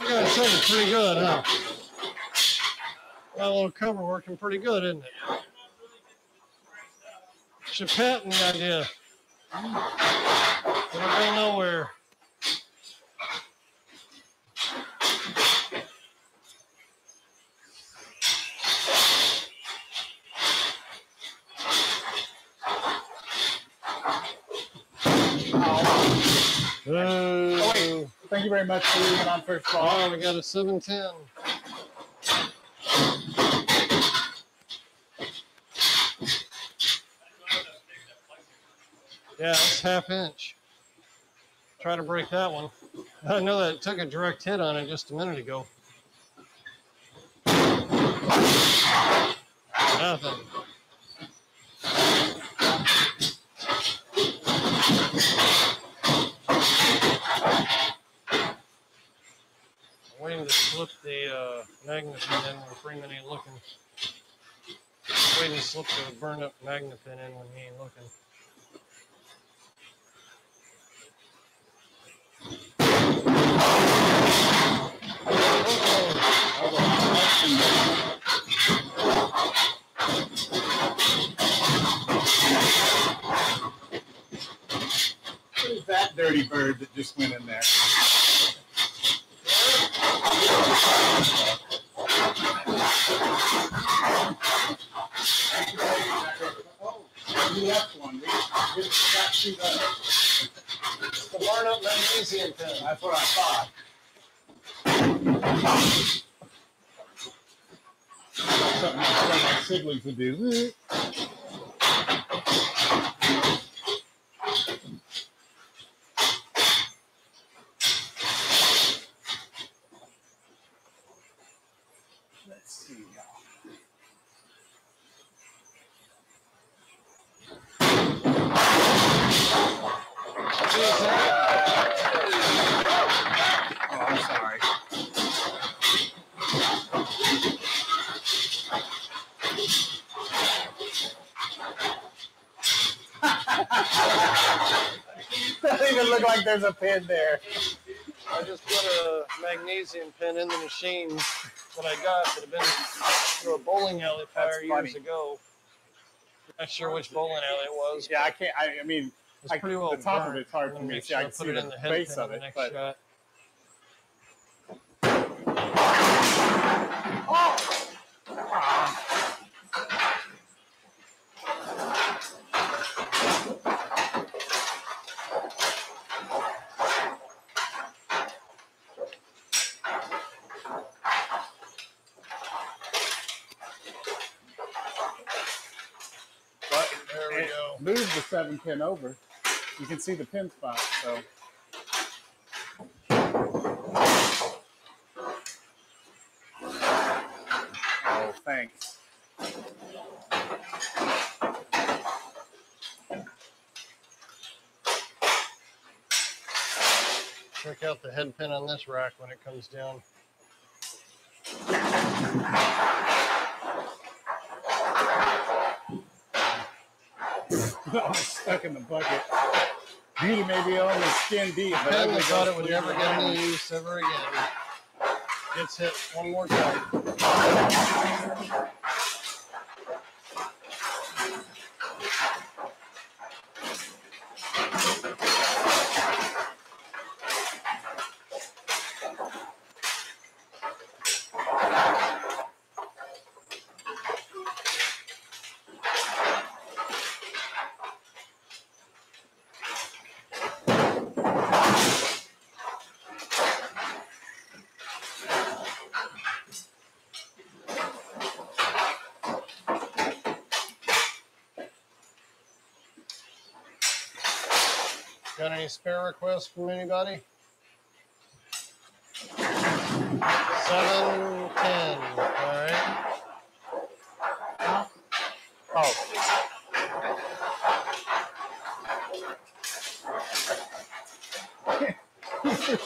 You guys saying pretty good, huh? That little cover working pretty good, isn't it? Should patent the idea. It'll go nowhere. Oh, Thank you very much for leaving on first ball. oh, we got a 710. Yeah, it's half inch. Try to break that one. I know that it took a direct hit on it just a minute ago. Nothing. I'm waiting to slip the uh, magnet pin in Freeman ain't looking. Waiting to slip the burned up magnet pin in when he ain't looking. Who's that dirty bird that just went in there? The burn up magnesium pen. That's what I thought. Something son, my siblings would do. There's a pin there. I just put a magnesium pin in the machine that I got that had been through a bowling alley fire years ago. Not sure which bowling alley it was. Yeah, I can't. I, I mean, It's I- pretty well the top of burnt. it's hard for me to see. I can put see it the in the base of it, but- shot. but Moved the seven pin over. You can see the pin spot. So. Oh, thanks. Check out the head pin on this rack when it comes down. Oh, I was stuck in the bucket. Beauty may be only skin deep, but ugly that thought it would never get any use ever again. Gets hit one more time. Spare requests from anybody? Seven, ten. All right. Oh,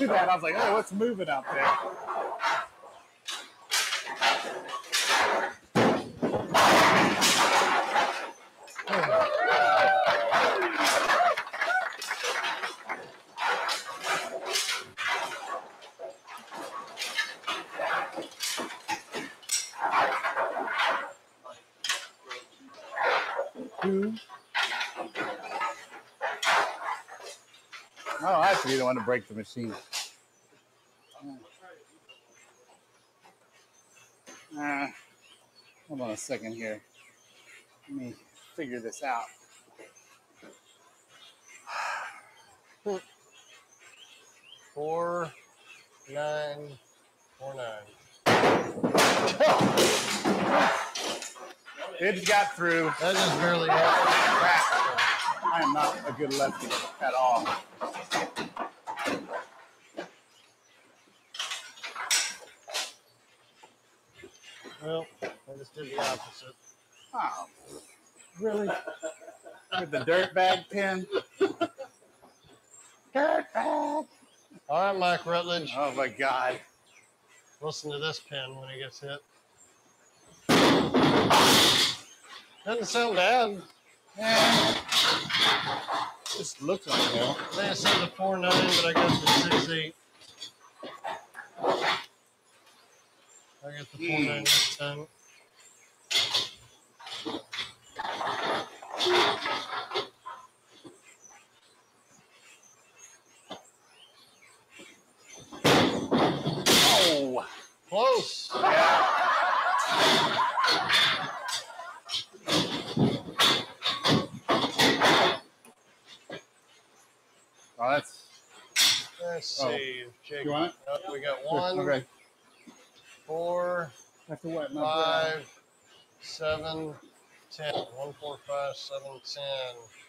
that? I was like, oh, what's moving out there? Two. Oh, Have to be the one to break the machine. Uh, hold on a second here. Let me figure this out. Four, nine, four, nine. It got through. That just barely. Crap. I am not a good lefty at all. Well, Did the opposite. Oh, really? With the dirt bag pin? Dirt bag. All right, Mike Rutledge. Oh my God. Listen to this pin when it gets hit. Doesn't sound bad. Yeah. Just looks like hell. I I said the four nine, but I got the six eight. I got the four nine this time. Close. Yeah. 2010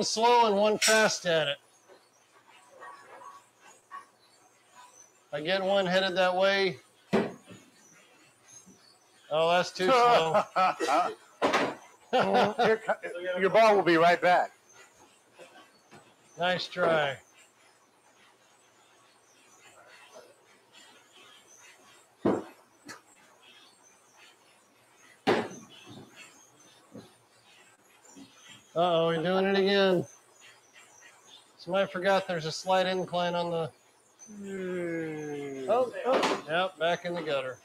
one slow and one fast at it. I get one headed that way. Oh, that's too slow. your, your ball will be right back. Nice try. Oh, I forgot there's a slight incline on the. Oh, oh. Yep, back in the gutter.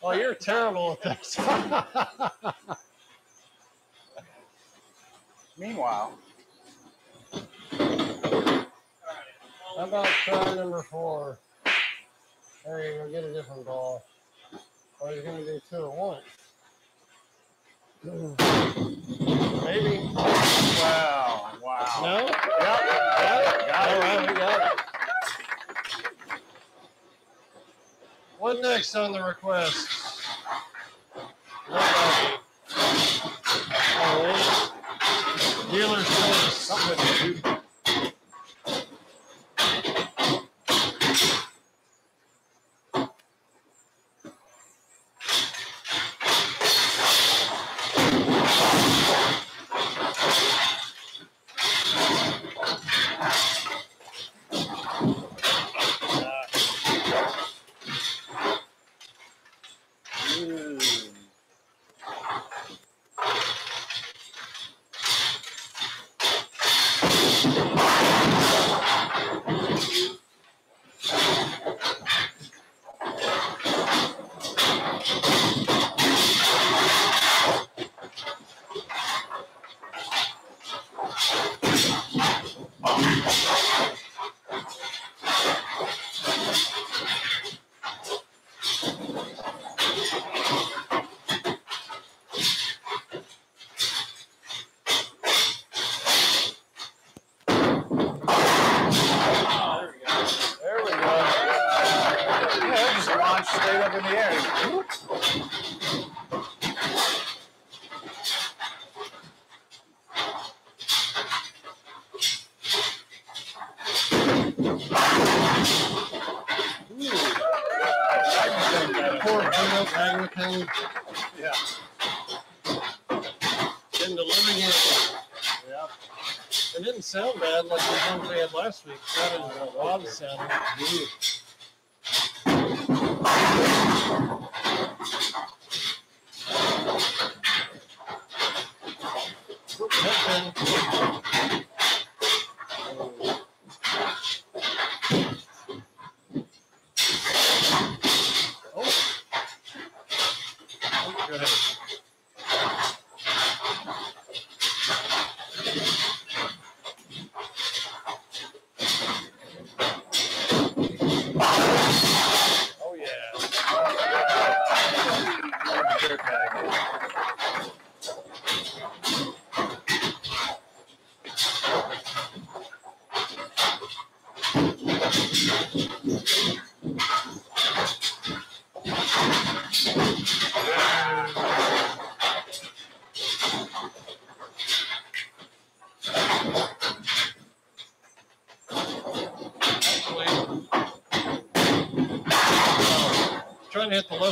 Oh, you're terrible at this. west. Right. Dealer's choice. Something to do.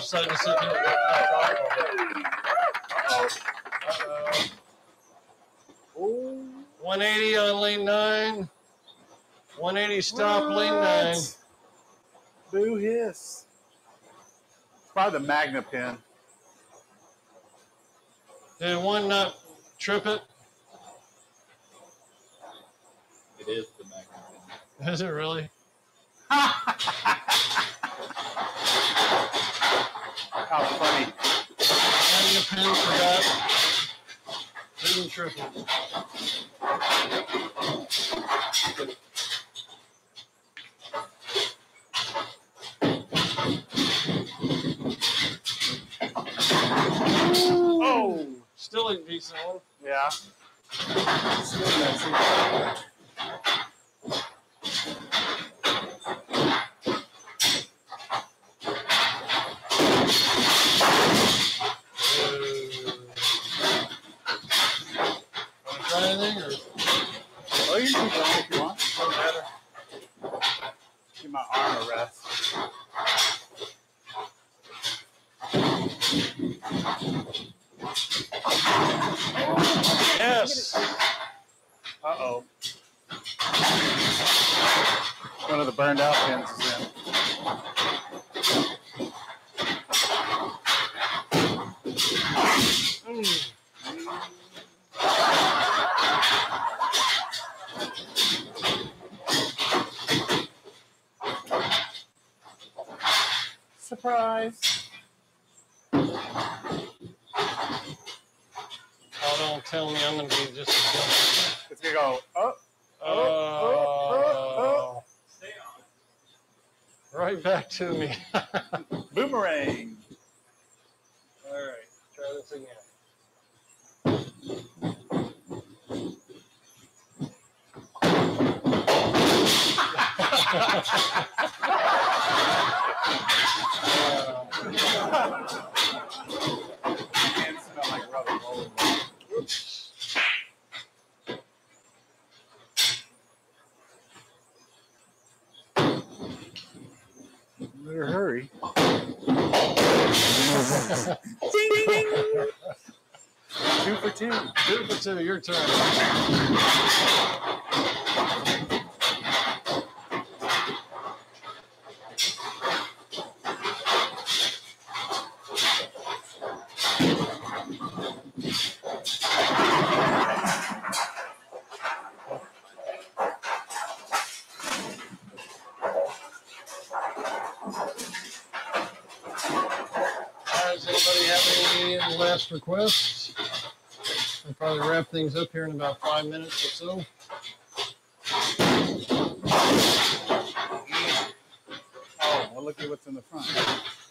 Side to see if you can get Uh-oh. 180 on lane nine. 180 stop lane nine. What? Boo hiss. It's probably the Magna pin. Did one not trip it? It is the magnet. Is it really? How funny. Having a pin forgot. Didn't trip. Oh, Still a decent yeah. Still messy. Requests? We'll probably wrap things up here in about five minutes or so. Oh, well, look at what's in the front.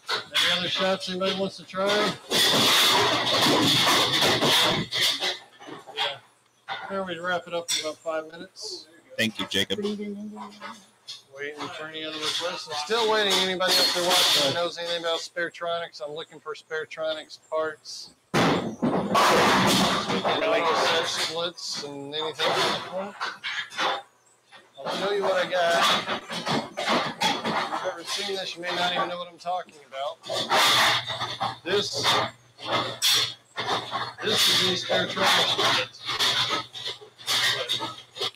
Any other shots anybody wants to try? Yeah. Here we wrap it up in about five minutes. Thank you, Jacob. Waiting for any other requests. I'm still waiting. Anybody up there watching knows anything about Sparetronics? I'm looking for Sparetronics parts. Related set splits and anything like that. I'll show you what I got. If you've ever seen this, you may not even know what I'm talking about. This, this is the Sparetronics unit.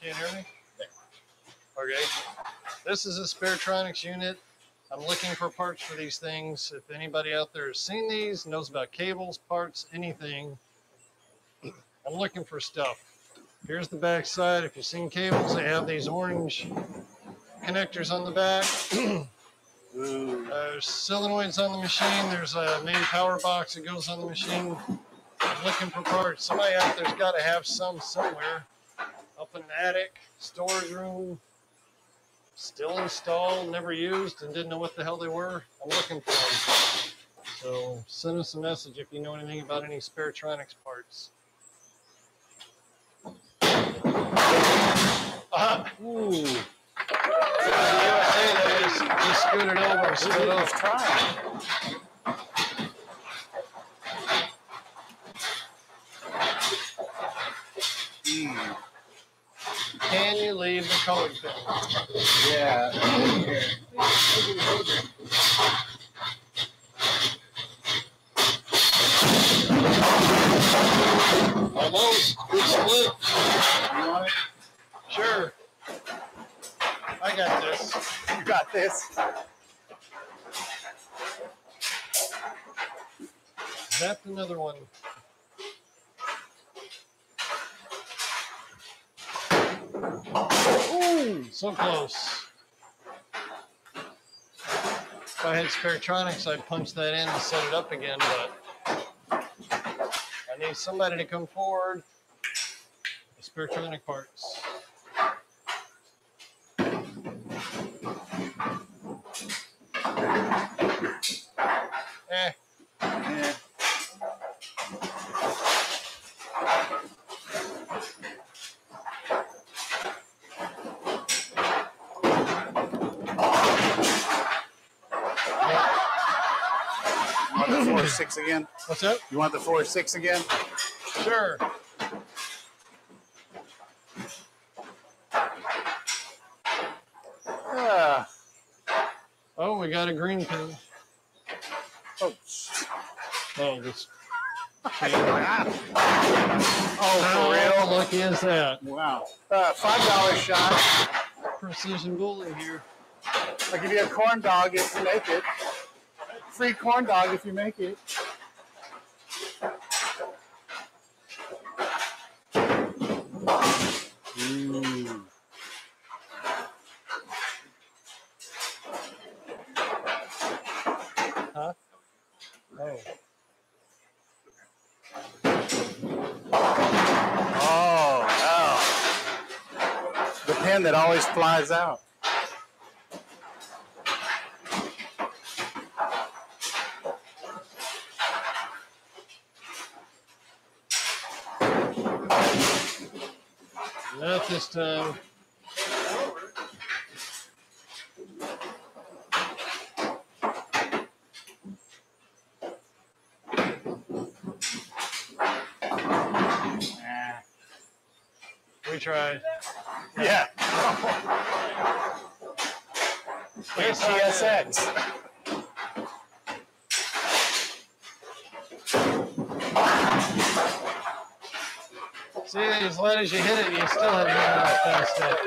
Can't hear me? Okay. This is a Sparetronics unit. I'm looking for parts for these things. If anybody out there has seen these, knows about cables, parts, anything, I'm looking for stuff. Here's the back side. If you've seen cables, they have these orange connectors on the back. Uh, There's solenoids on the machine. There's a main power box that goes on the machine. I'm looking for parts. Somebody out there's got to have some somewhere. Up in an attic, storage room, still installed, never used, and didn't know what the hell they were. I'm looking for them. So send us a message if you know anything about any Sparetronics parts. Uh, Ooh. USA, scoot it over. Scoot Let's over. try. Mm, Can you leave the colored pen? yeah. Almost. Good split. You want it? Sure. I got this. You got this. That's another one. Ooh, so close. If I had Sparetronics, I'd punch that in and set it up again, but I need somebody to come forward. The Sparetronic parts. Eh, six again? what's up? You want the four six again? Sure. Ah. Oh, we got a green pin. Oh, Oh, this. oh, for real? lucky is that? Wow. Uh, five dollar shot. Precision bullet here. I'll give you a corn dog if you make it. Free corn dog if you make it. Ooh. Oh. Oh, wow. The pen that flies out. Not this time. Ah. We tried. Yeah. Yes, I did. HTSX. See, as late as you hit it, you still haven't got enough fast stuff.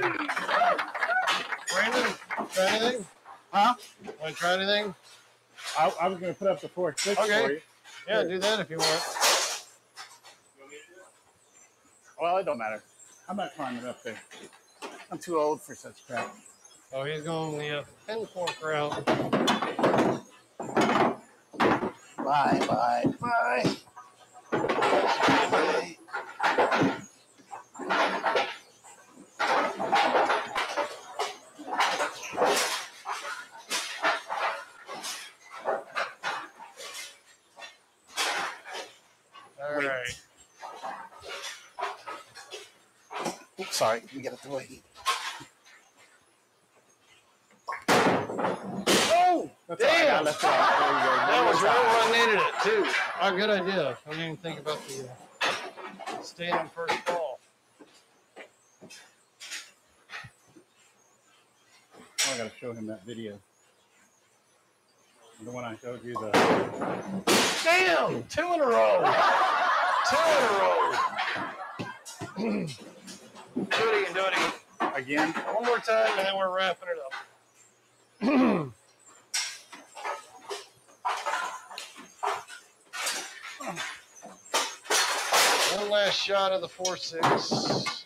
Brandon, try anything? Huh? Want to try anything? I, I was gonna put up the four six Okay. for you. Yeah, do that if you want. Well, it don't matter. I'm not climbing up there. I'm too old for such crap. Oh, he's going the uh, pin fork route. Bye, bye, bye. Bye. All Wait. right. Let me get it. Oh, That's all right. Damn! left it off. There you go. That was more I needed it too. Oh, good idea. I didn't even think about the uh, standing first ball. Oh, I gotta show him that video. The one I showed you. The Damn! Two in a row. Two in a row. Do it again, do it again. Again. One more time, and then we're wrapping it up. One last shot of the 4 6.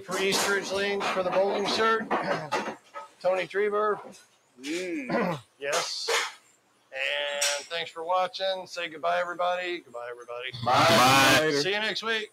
Thank you for Eastridge Lanes for the bowling shirt. Tony Treber. Mm. Yes. And thanks for watching. Say goodbye, everybody. Goodbye, everybody. Bye. See you next week.